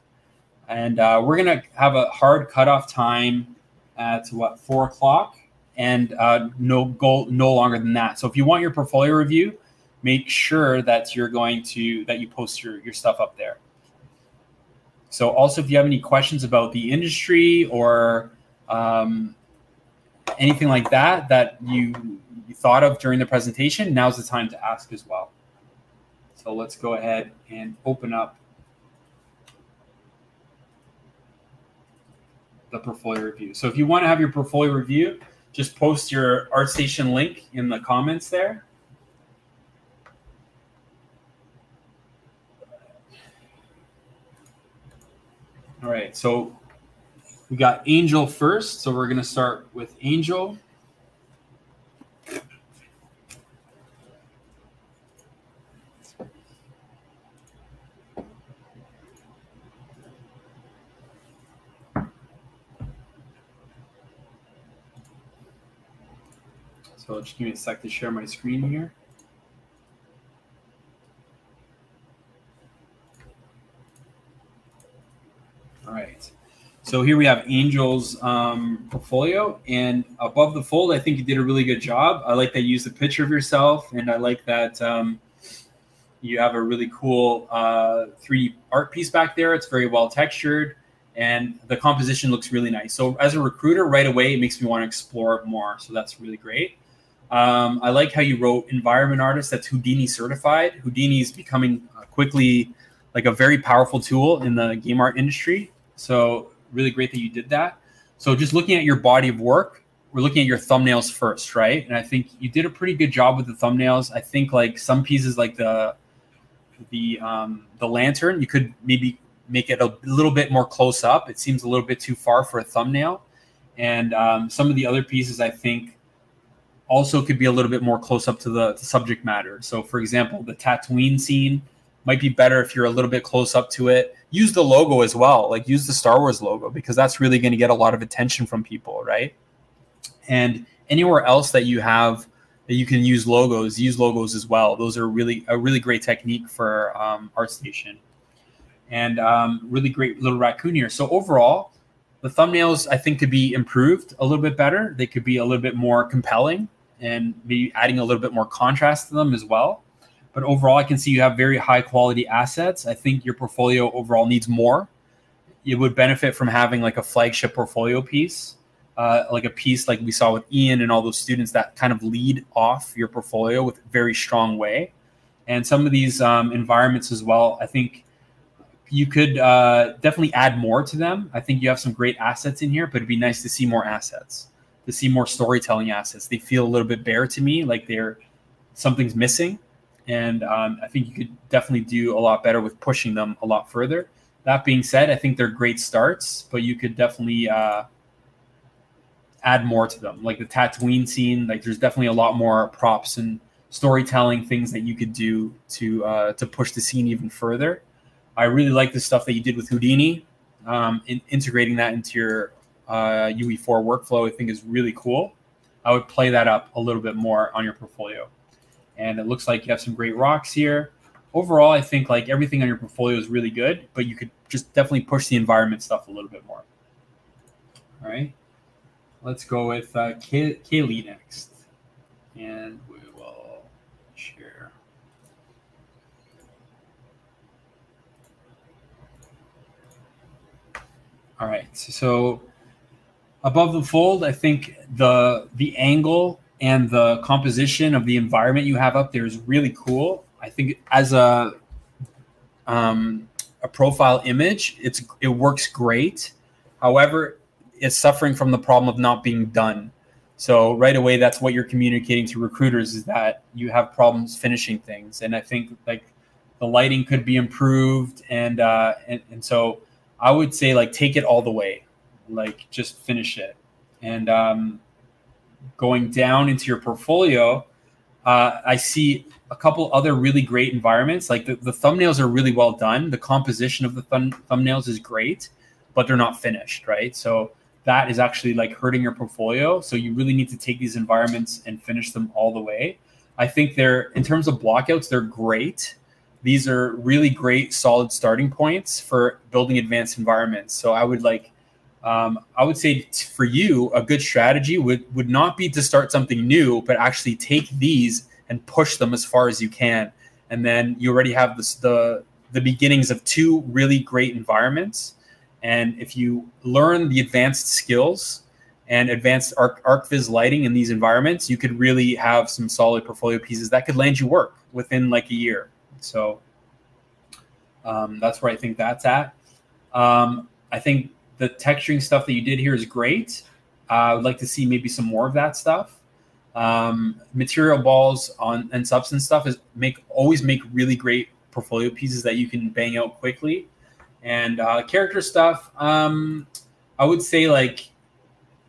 And uh, we're going to have a hard cutoff time at what, 4 o'clock? And uh, no, go no longer than that. So if you want your portfolio review, make sure that you're going to that you post your, your stuff up there so also if you have any questions about the industry or um, anything like that that you, you thought of during the presentation now's the time to ask as well. So let's go ahead and open up the portfolio review. So if you want to have your portfolio review just post your ArtStation link in the comments there. All right, so we got Angel first, so we're going to start with Angel. So just give me a sec to share my screen here. All right. So here we have Angel's um, portfolio, and above the fold, I think you did a really good job. I like that you used a picture of yourself, and I like that um, you have a really cool uh, 3D art piece back there. It's very well textured, and the composition looks really nice. So as a recruiter, right away, it makes me want to explore more. So that's really great. Um, I like how you wrote environment artist. That's Houdini certified. Houdini is becoming uh, quickly like a very powerful tool in the game art industry. So really great that you did that. So just looking at your body of work, we're looking at your thumbnails first, right? And I think you did a pretty good job with the thumbnails. I think like some pieces like the the um, the lantern, you could maybe make it a little bit more close up. It seems a little bit too far for a thumbnail. And um, some of the other pieces, I think, also could be a little bit more close up to the, the subject matter. So, for example, the Tatooine scene might be better if you're a little bit close up to it use the logo as well like use the star wars logo because that's really going to get a lot of attention from people right and anywhere else that you have that you can use logos, use logos as well. Those are really a really great technique for um, ArtStation, and um, really great little raccoon here. So overall, the thumbnails I think could be improved a little bit better. They could be a little bit more compelling and maybe adding a little bit more contrast to them as well. But overall, I can see you have very high quality assets. I think your portfolio overall needs more. It would benefit from having like a flagship portfolio piece, uh, like a piece like we saw with Ian and all those students that kind of lead off your portfolio with very strong way. And some of these um, environments as well, I think you could uh, definitely add more to them. I think you have some great assets in here, but it'd be nice to see more assets, to see more storytelling assets. They feel a little bit bare to me, like they're something's missing and um, I think you could definitely do a lot better with pushing them a lot further. That being said, I think they're great starts, but you could definitely uh, add more to them. Like the Tatooine scene, like there's definitely a lot more props and storytelling things that you could do to uh, to push the scene even further. I really like the stuff that you did with Houdini. Um, in, integrating that into your uh, UE4 workflow, I think is really cool. I would play that up a little bit more on your portfolio and it looks like you have some great rocks here. Overall, I think like everything on your portfolio is really good, but you could just definitely push the environment stuff a little bit more. All right, let's go with uh, Kay- Kaylee next, and we will share. All right, so above the fold, I think the the angle and the composition of the environment you have up there is really cool. I think as a um, a profile image, it's it works great. However, it's suffering from the problem of not being done. So right away, that's what you're communicating to recruiters is that you have problems finishing things. And I think like the lighting could be improved, and uh, and, and so I would say like take it all the way, like just finish it. And um, going down into your portfolio, uh, I see a couple other really great environments. Like the, the thumbnails are really well done. The composition of the thumb, thumbnails is great, but they're not finished, right? So that is actually like hurting your portfolio. So you really need to take these environments and finish them all the way. I think they're in terms of blockouts, they're great. These are really great, solid starting points for building advanced environments. So I would like um, I would say for you, a good strategy would, would not be to start something new, but actually take these and push them as far as you can. And then you already have this, the, the beginnings of two really great environments. And if you learn the advanced skills and advanced arc, ArchViz lighting in these environments, you could really have some solid portfolio pieces that could land you work within like a year. So um, that's where I think that's at. Um, I think the texturing stuff that you did here is great. Uh, I would like to see maybe some more of that stuff. Um, material balls on and substance stuff is make always make really great portfolio pieces that you can bang out quickly. And uh, character stuff, um, I would say like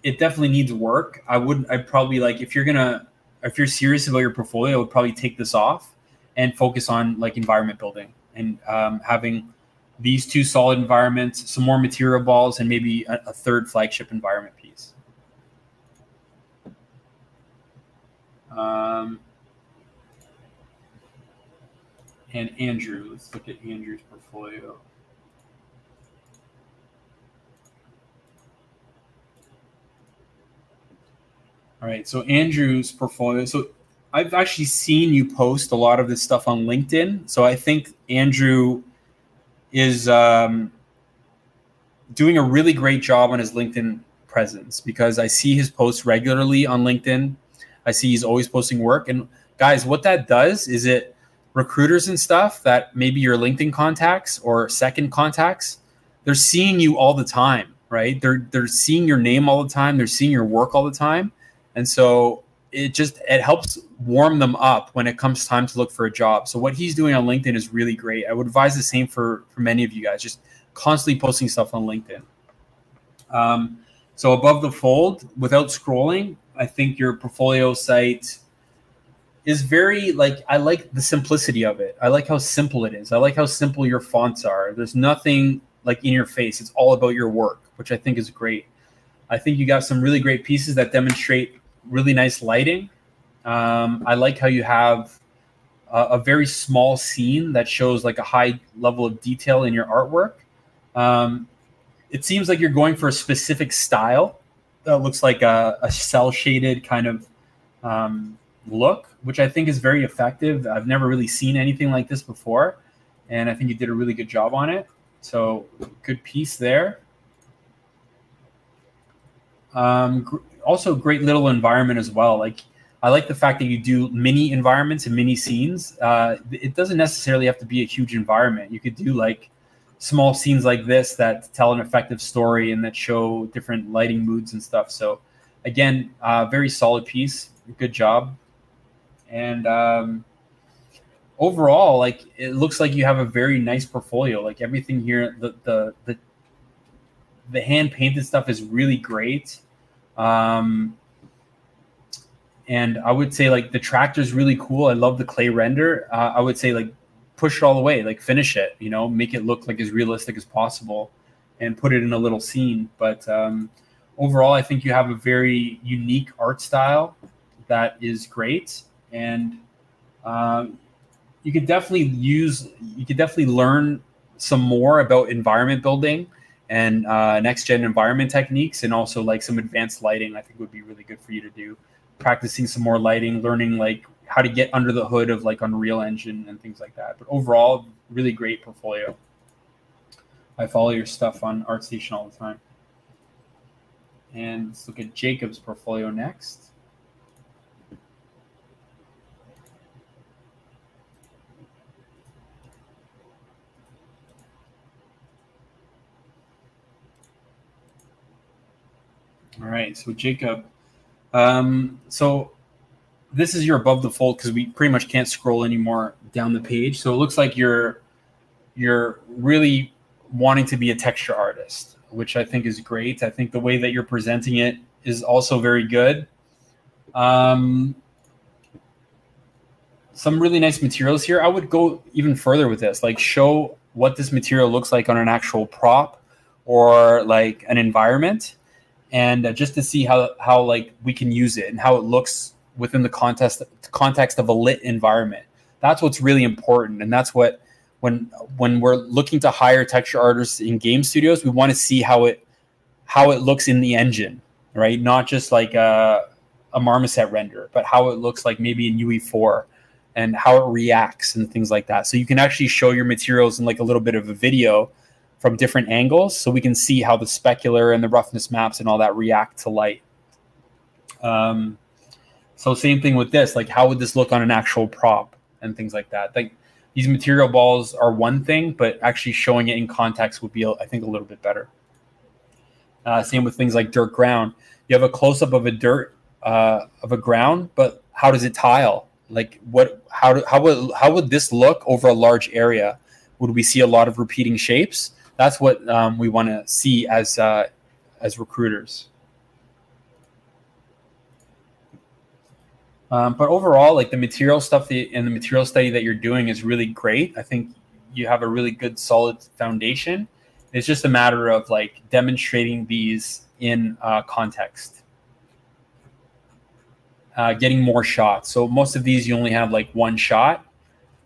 it definitely needs work. I would I probably like if you're gonna if you're serious about your portfolio, I would probably take this off and focus on like environment building and um, having these two solid environments, some more material balls, and maybe a, a third flagship environment piece. Um, and Andrew, let's look at Andrew's portfolio. All right, so Andrew's portfolio. So I've actually seen you post a lot of this stuff on LinkedIn. So I think Andrew is um, doing a really great job on his LinkedIn presence because I see his posts regularly on LinkedIn. I see he's always posting work. And guys, what that does is it recruiters and stuff that maybe your LinkedIn contacts or second contacts, they're seeing you all the time, right? They're they're seeing your name all the time, they're seeing your work all the time. And so it just it helps warm them up when it comes time to look for a job. So what he's doing on LinkedIn is really great. I would advise the same for for many of you guys. Just constantly posting stuff on LinkedIn. Um, so above the fold, without scrolling, I think your portfolio site is very like I like the simplicity of it. I like how simple it is. I like how simple your fonts are. There's nothing like in your face. It's all about your work, which I think is great. I think you got some really great pieces that demonstrate really nice lighting. Um, I like how you have a, a, very small scene that shows like a high level of detail in your artwork. Um, it seems like you're going for a specific style that looks like a, a cel shaded kind of um, look, which I think is very effective. I've never really seen anything like this before, and I think you did a really good job on it. So good piece there. Um, also, great little environment as well. Like I like the fact that you do mini environments and mini scenes. Uh, it doesn't necessarily have to be a huge environment. You could do like small scenes like this that tell an effective story and that show different lighting moods and stuff. So, again, uh, very solid piece. Good job. And um, overall, like it looks like you have a very nice portfolio. Like everything here, the the the, the hand painted stuff is really great. Um, and I would say like the tractor is really cool. I love the clay render. Uh, I would say like push it all the way, like finish it. You know, make it look like as realistic as possible, and put it in a little scene. But um, overall, I think you have a very unique art style that is great, and um, you could definitely use. You could definitely learn some more about environment building and uh, next gen environment techniques, and also like some advanced lighting. I think would be really good for you to do practicing some more lighting, learning like how to get under the hood of like Unreal Engine and things like that. But overall, really great portfolio. I follow your stuff on ArtStation all the time. And let's look at Jacob's portfolio next. All right, so Jacob um, so this is your above the fold because we pretty much can't scroll anymore down the page. So it looks like you're you're really wanting to be a texture artist, which I think is great. I think the way that you're presenting it is also very good. Um, some really nice materials here. I would go even further with this, like show what this material looks like on an actual prop or like an environment and uh, just to see how how like we can use it and how it looks within the context context of a lit environment. That's what's really important, and that's what when when we're looking to hire texture artists in game studios, we want to see how it how it looks in the engine, right? Not just like a a marmoset render, but how it looks like maybe in UE4 and how it reacts and things like that. So you can actually show your materials in like a little bit of a video from different angles so we can see how the specular and the roughness maps and all that react to light. Um, so same thing with this, like how would this look on an actual prop and things like that. Like these material balls are one thing, but actually showing it in context would be, I think, a little bit better. Uh, same with things like dirt ground. You have a close up of a dirt uh, of a ground, but how does it tile? Like what? How do, how would how would this look over a large area? Would we see a lot of repeating shapes? That's what um, we want to see as uh, as recruiters. Um, but overall, like the material stuff the, and the material study that you're doing is really great. I think you have a really good, solid foundation. It's just a matter of like demonstrating these in uh, context, uh, getting more shots. So most of these you only have like one shot,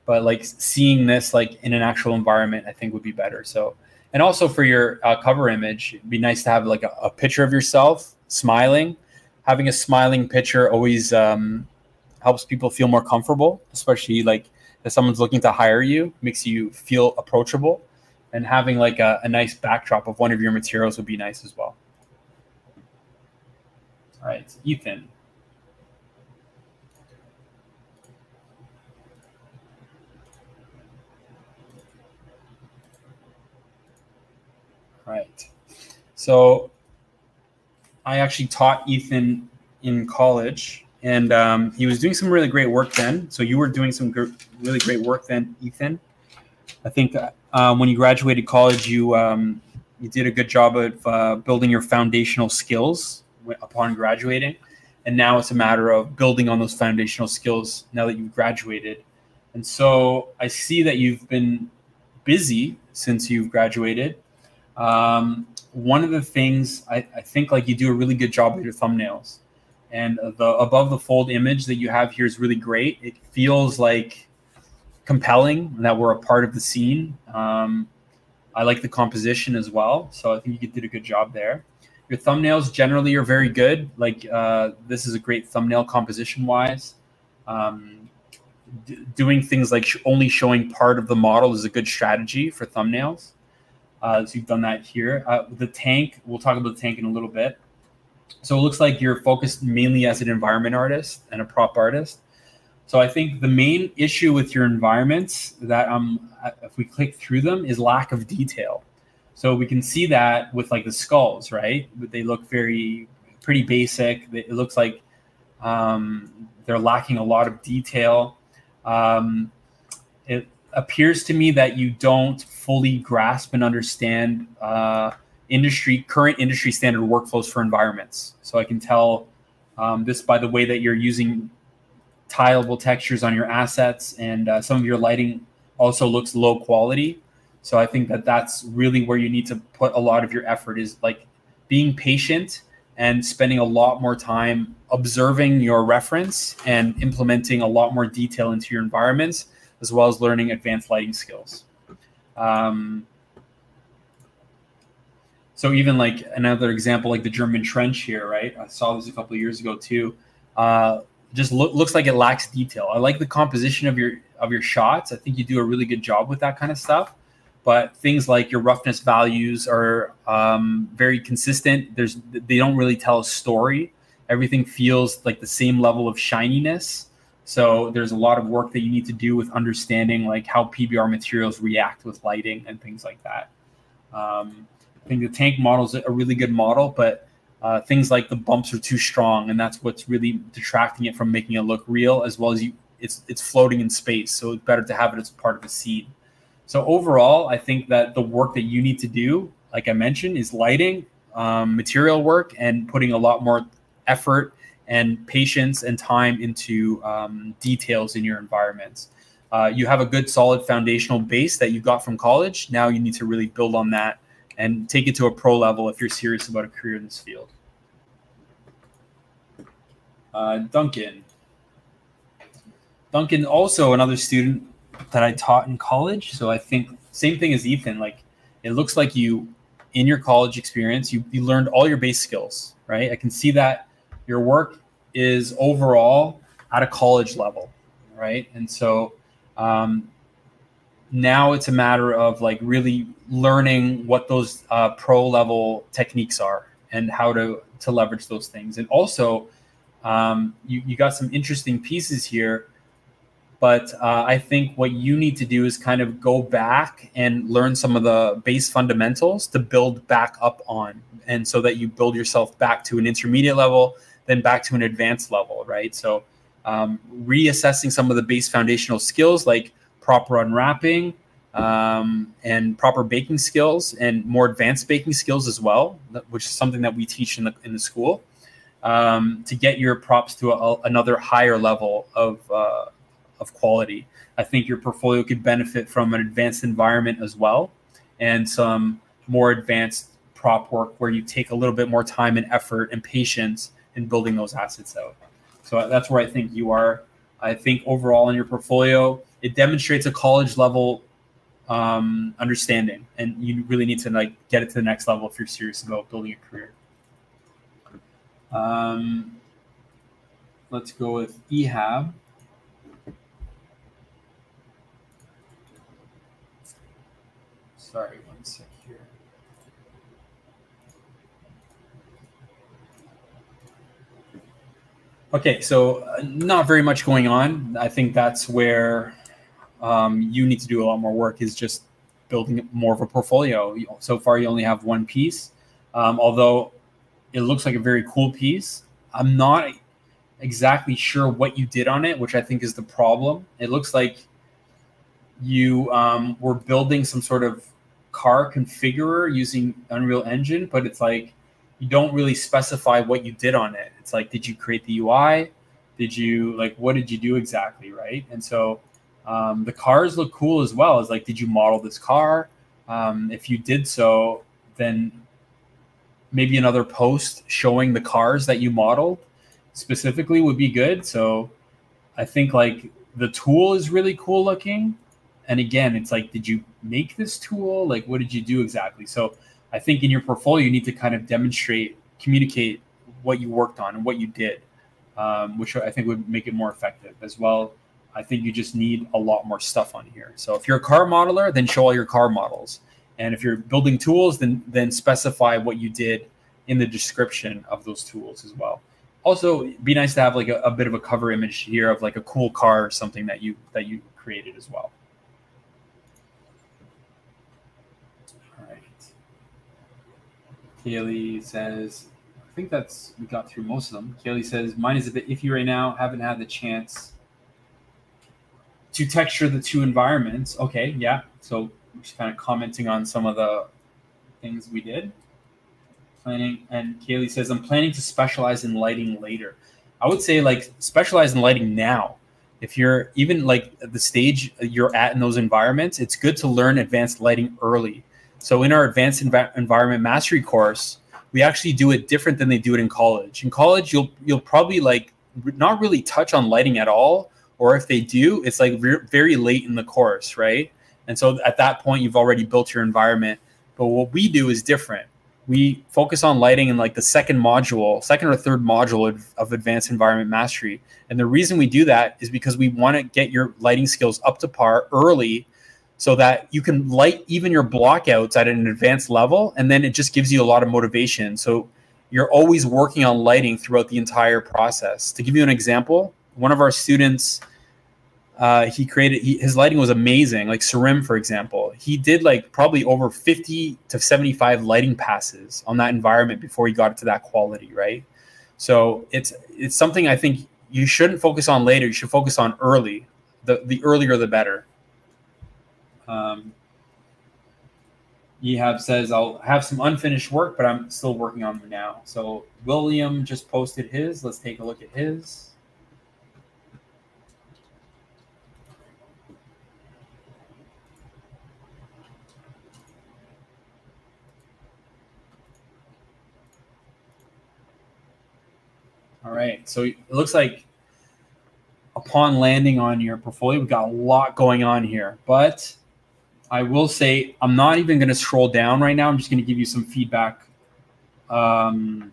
but like seeing this like in an actual environment, I think would be better. So and also for your uh, cover image, it'd be nice to have like a, a, picture of yourself smiling. Having a smiling picture always um, helps people feel more comfortable, especially like if someone's looking to hire you, makes you feel approachable. And having like a, a nice backdrop of one of your materials would be nice as well. All right, Ethan. Right. So I actually taught Ethan in college, and um, he was doing some really great work then. So you were doing some gr- really great work then, Ethan. I think uh, when you graduated college, you um, you did a good job of uh, building your foundational skills upon graduating, and now it's a matter of building on those foundational skills now that you've graduated. And so I see that you've been busy since you've graduated um, one of the things I, I, think like you do a really good job with your thumbnails And the above the fold image that you have here is really great. It feels like compelling that we're a part of the scene. Um, I like the composition as well, so I think you did a good job there. Your thumbnails generally are very good. Like uh, this is a great thumbnail composition wise. Um, doing things like sh- only showing part of the model is a good strategy for thumbnails. Uh, so you've done that here. Uh, the tank, we'll talk about the tank in a little bit. So it looks like you're focused mainly as an environment artist and a prop artist. So I think the main issue with your environments that um if we click through them is lack of detail. So we can see that with like the skulls, right? They look very pretty basic. It looks like um, they're lacking a lot of detail. Um, appears to me that you don't fully grasp and understand uh, industry current industry standard workflows for environments. So I can tell um, this by the way that you're using tileable textures on your assets, and uh, some of your lighting also looks low quality. So I think that that's really where you need to put a lot of your effort is like being patient and spending a lot more time observing your reference and implementing a lot more detail into your environments, as well as learning advanced lighting skills. Um, so even like another example, like the German trench here, right? I saw this a couple years ago too. Uh, just looks like it lacks detail. I like the composition of your of your shots. I think you do a really good job with that kind of stuff. But things like your roughness values are um, very consistent. There's they don't really tell a story. Everything feels like the same level of shininess. So there's a lot of work that you need to do with understanding like how PBR materials react with lighting and things like that. Um, I think the tank model is a really good model, but uh, things like the bumps are too strong, and that's what's really detracting it from making it look real, as well as you it's it's floating in space, so it's better to have it as part of a scene. So overall, I think that the work that you need to do, like I mentioned, is lighting, um, material work, and putting a lot more effort and patience and time into um, details in your environments. Uh, you have a good, solid foundational base that you got from college. Now you need to really build on that and take it to a pro level if you're serious about a career in this field. Uh, Duncan. Duncan, also another student that I taught in college. So I think same thing as Ethan. Like it looks like you, in your college experience, you, you learned all your base skills, right? I can see that your work is overall at a college level, right? And so um, now it's a matter of like really learning what those uh, pro level techniques are and how to to leverage those things and also um, you, you got some interesting pieces here but uh, i think what you need to do is kind of go back and learn some of the base fundamentals to build back up on and so that you build yourself back to an intermediate level then back to an advanced level right so um, reassessing some of the base foundational skills like proper unwrapping, um, and proper baking skills and more advanced baking skills as well, which is something that we teach in the in the school um, to get your props to a, another higher level of uh, of quality. I think your portfolio could benefit from an advanced environment as well, and some more advanced prop work where you take a little bit more time and effort and patience in building those assets out. So that's where I think you are. I think overall in your portfolio, it demonstrates a college level um, understanding, and you really need to like get it to the next level if you're serious about building a career. Um, let's go with Ehab. Sorry, one sec here. Okay, so uh, not very much going on. I think that's where um, you need to do a lot more work is just building more of a portfolio. So far, you only have one piece, um, although it looks like a very cool piece. I'm not exactly sure what you did on it, which I think is the problem. It looks like you um, were building some sort of car configurer using Unreal Engine, but it's like you don't really specify what you did on it. It's like, did you create the UI? Did you like what did you do exactly, right? And so um, the cars look cool as well. Is like, did you model this car? Um, if you did so, then maybe another post showing the cars that you modeled specifically would be good. So I think like the tool is really cool looking. And again, it's like, did you make this tool? Like, what did you do exactly? So I think in your portfolio, you need to kind of demonstrate, communicate what you worked on and what you did, um, which I think would make it more effective as well. I think you just need a lot more stuff on here. So if you're a car modeler, then show all your car models. And if you're building tools, then then specify what you did in the description of those tools as well. Also, be nice to have like a, a bit of a cover image here of like a cool car or something that you that you created as well. All right. Kaylee says, I think that's we got through most of them. Kaylee says, mine is a bit iffy right now. Haven't had the chance to texture the two environments. Okay, yeah. So just kind of commenting on some of the things we did. Planning and Kaylee says, I'm planning to specialize in lighting later. I would say like specialize in lighting now. If you're even like the stage you're at in those environments, it's good to learn advanced lighting early. So in our advanced env- environment mastery course, we actually do it different than they do it in college. In college, you'll you'll probably like not really touch on lighting at all or if they do, it's like re- very late in the course, right? And so at that point, you've already built your environment. But what we do is different. We focus on lighting in like the second module, second or third module of, of advanced environment mastery. And the reason we do that is because we want to get your lighting skills up to par early so that you can light even your blockouts at an advanced level. And then it just gives you a lot of motivation. So you're always working on lighting throughout the entire process. To give you an example, one of our students uh, he created he, his lighting was amazing like Sarim for example he did like probably over 50 to 75 lighting passes on that environment before he got it to that quality right so it's it's something I think you shouldn't focus on later you should focus on early the the earlier the better um, Ehab says I'll have some unfinished work but I'm still working on them now so William just posted his let's take a look at his All right. So it looks like upon landing on your portfolio, we've got a lot going on here. But I will say I'm not even going to scroll down right now. I'm just going to give you some feedback um,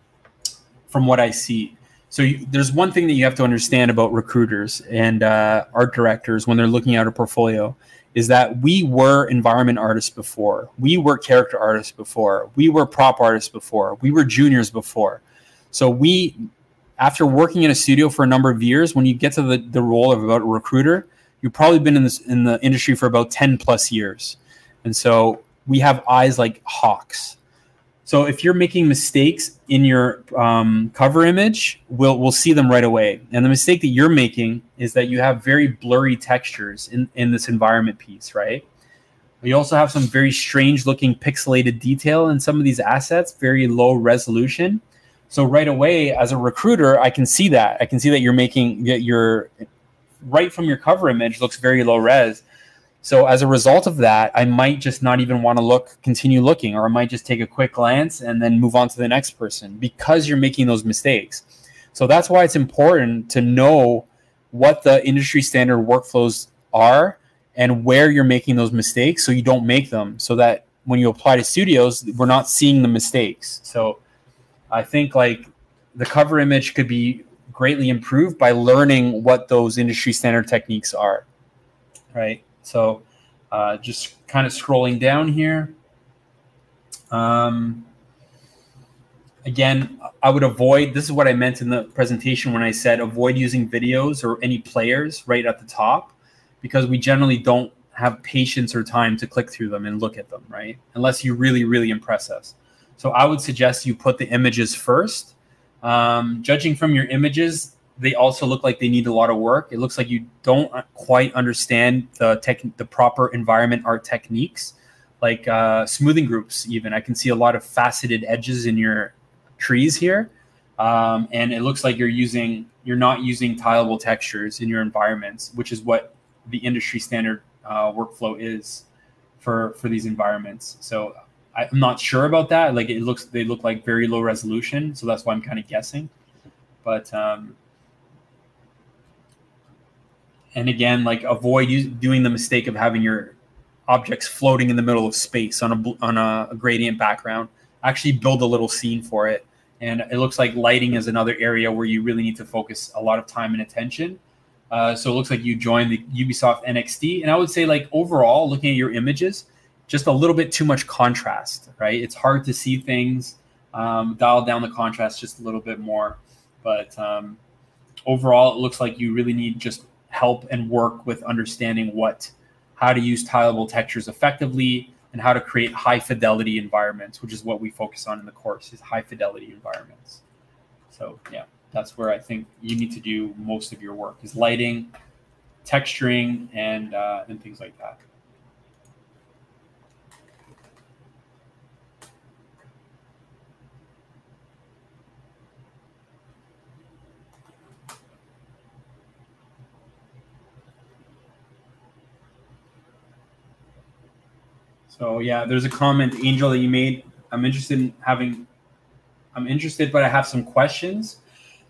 from what I see. So you, there's one thing that you have to understand about recruiters and uh, art directors when they're looking at a portfolio is that we were environment artists before. We were character artists before. We were prop artists before. We were juniors before. So we after working in a studio for a number of years, when you get to the, the role of about a recruiter, you've probably been in this in the industry for about 10 plus years. And so we have eyes like hawks. So if you're making mistakes in your um, cover image, we'll we'll see them right away. And the mistake that you're making is that you have very blurry textures in, in this environment piece, right? You also have some very strange looking pixelated detail in some of these assets, very low resolution. So right away, as a recruiter, I can see that. I can see that you're making that you're right from your cover image looks very low res. So as a result of that, I might just not even want to look, continue looking, or I might just take a quick glance and then move on to the next person because you're making those mistakes. So that's why it's important to know what the industry standard workflows are and where you're making those mistakes so you don't make them so that when you apply to studios, we're not seeing the mistakes. So I think like the cover image could be greatly improved by learning what those industry standard techniques are. Right. So uh, just kind of scrolling down here. Um, again, I would avoid this is what I meant in the presentation when I said avoid using videos or any players right at the top because we generally don't have patience or time to click through them and look at them, right? Unless you really, really impress us. So I would suggest you put the images first. Um, judging from your images, they also look like they need a lot of work. It looks like you don't quite understand the tech, the proper environment art techniques, like uh, smoothing groups. Even I can see a lot of faceted edges in your trees here, um, and it looks like you're using you're not using tileable textures in your environments, which is what the industry standard uh, workflow is for for these environments. So I'm not sure about that. Like it looks, they look like very low resolution, so that's why I'm kind of guessing. But um, and again, like avoid doing the mistake of having your objects floating in the middle of space on a on a, a gradient background. Actually, build a little scene for it. And it looks like lighting is another area where you really need to focus a lot of time and attention. Uh, so it looks like you joined the Ubisoft NEXT. And I would say, like overall, looking at your images, just a little bit too much contrast, right? It's hard to see things. Um, dial down the contrast just a little bit more. But um, overall, it looks like you really need just help and work with understanding what how to use tileable textures effectively and how to create high fidelity environments, which is what we focus on in the course is high fidelity environments. So yeah, that's where I think you need to do most of your work is lighting, texturing, and uh, and things like that. So yeah, there's a comment, Angel, that you made. I'm interested in having. I'm interested, but I have some questions.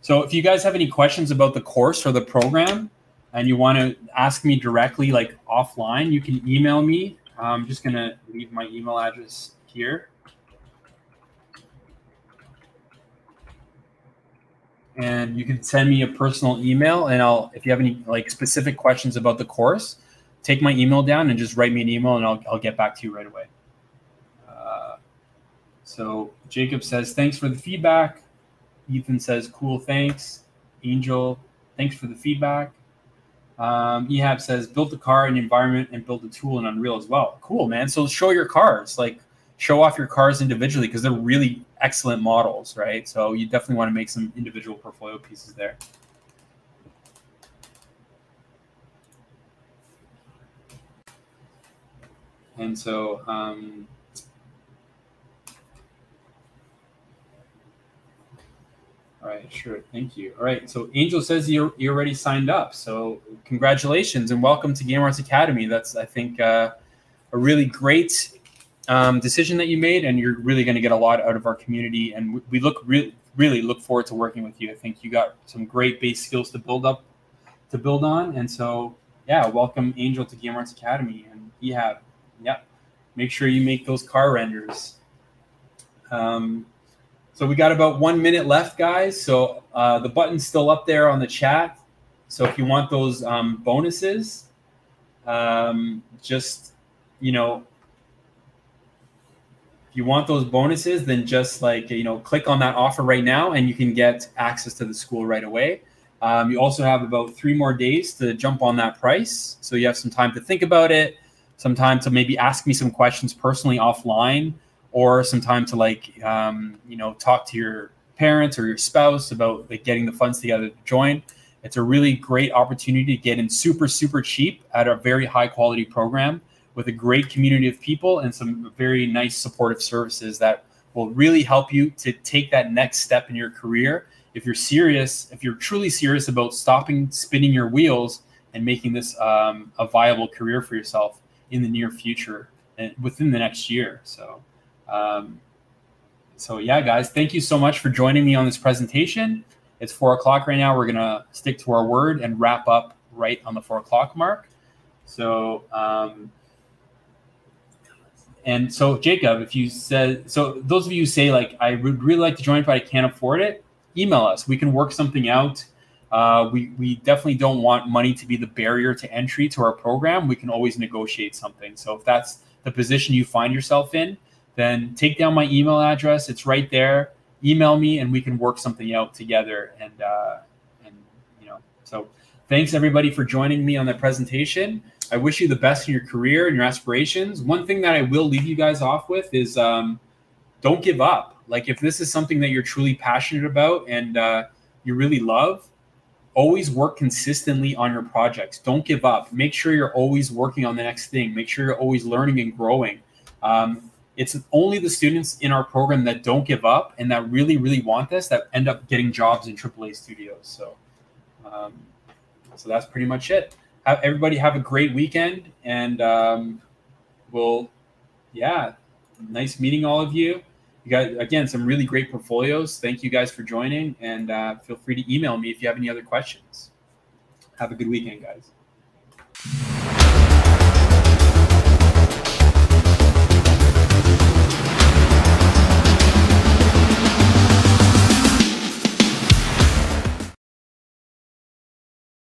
So if you guys have any questions about the course or the program, and you want to ask me directly, like offline, you can email me. I'm just gonna leave my email address here. and you can send me a personal email and i'll if you have any like specific questions about the course take my email down and just write me an email and I'll, I'll get back to you right away. Uh, so Jacob says, thanks for the feedback. Ethan says, cool, thanks. Angel, thanks for the feedback. Um, Ehab says, built the car in the environment and built a tool in Unreal as well. Cool, man. So show your cars, like show off your cars individually because they're really excellent models, right? So you definitely want to make some individual portfolio pieces there. And so, um, all right, sure. Thank you. All right. So Angel says you're, you already signed up. So congratulations and welcome to Game Arts Academy. That's, I think, uh, a really great um, decision that you made, and you're really going to get a lot out of our community. And we look really, really look forward to working with you. I think you got some great base skills to build up, to build on. And so, yeah, welcome Angel to Game Arts Academy, and you have Yep. Make sure you make those car renders. Um, so we got about one minute left, guys. So uh, the button's still up there on the chat. So if you want those um, bonuses, um, just you know, if you want those bonuses, then just like you know, click on that offer right now, and you can get access to the school right away. Um, you also have about three more days to jump on that price, so you have some time to think about it some time to maybe ask me some questions personally offline or some time to like um, you know talk to your parents or your spouse about like getting the funds together to join. It's a really great opportunity to get in super super cheap at a very high quality program with a great community of people and some very nice supportive services that will really help you to take that next step in your career. If you're serious if you're truly serious about stopping spinning your wheels and making this um, a viable career for yourself in the near future and within the next year. So, um, so yeah, guys, thank you so much for joining me on this presentation. It's four o'clock right now. We're gonna stick to our word and wrap up right on the four o'clock mark. So, um, and so Jacob, if you said so, those of you who say like I would really like to join, but I can't afford it, email us. We can work something out. Uh, we, we definitely don't want money to be the barrier to entry to our program. We can always negotiate something. So if that's the position you find yourself in, then take down my email address. It's right there. Email me and we can work something out together. And, uh, and you know, so thanks everybody for joining me on the presentation. I wish you the best in your career and your aspirations. One thing that I will leave you guys off with is um, don't give up. Like if this is something that you're truly passionate about and uh, you really love, always work consistently on your projects. Don't give up. Make sure you're always working on the next thing. Make sure you're always learning and growing. Um, it's only the students in our program that don't give up and that really, really want this that end up getting jobs in AAA studios. So, um, so that's pretty much it. Have, everybody have a great weekend, and um, we'll, yeah, nice meeting all of you you guys again some really great portfolios. Thank you guys for joining and uh, feel free to email me if you have any other questions. Have a good weekend guys.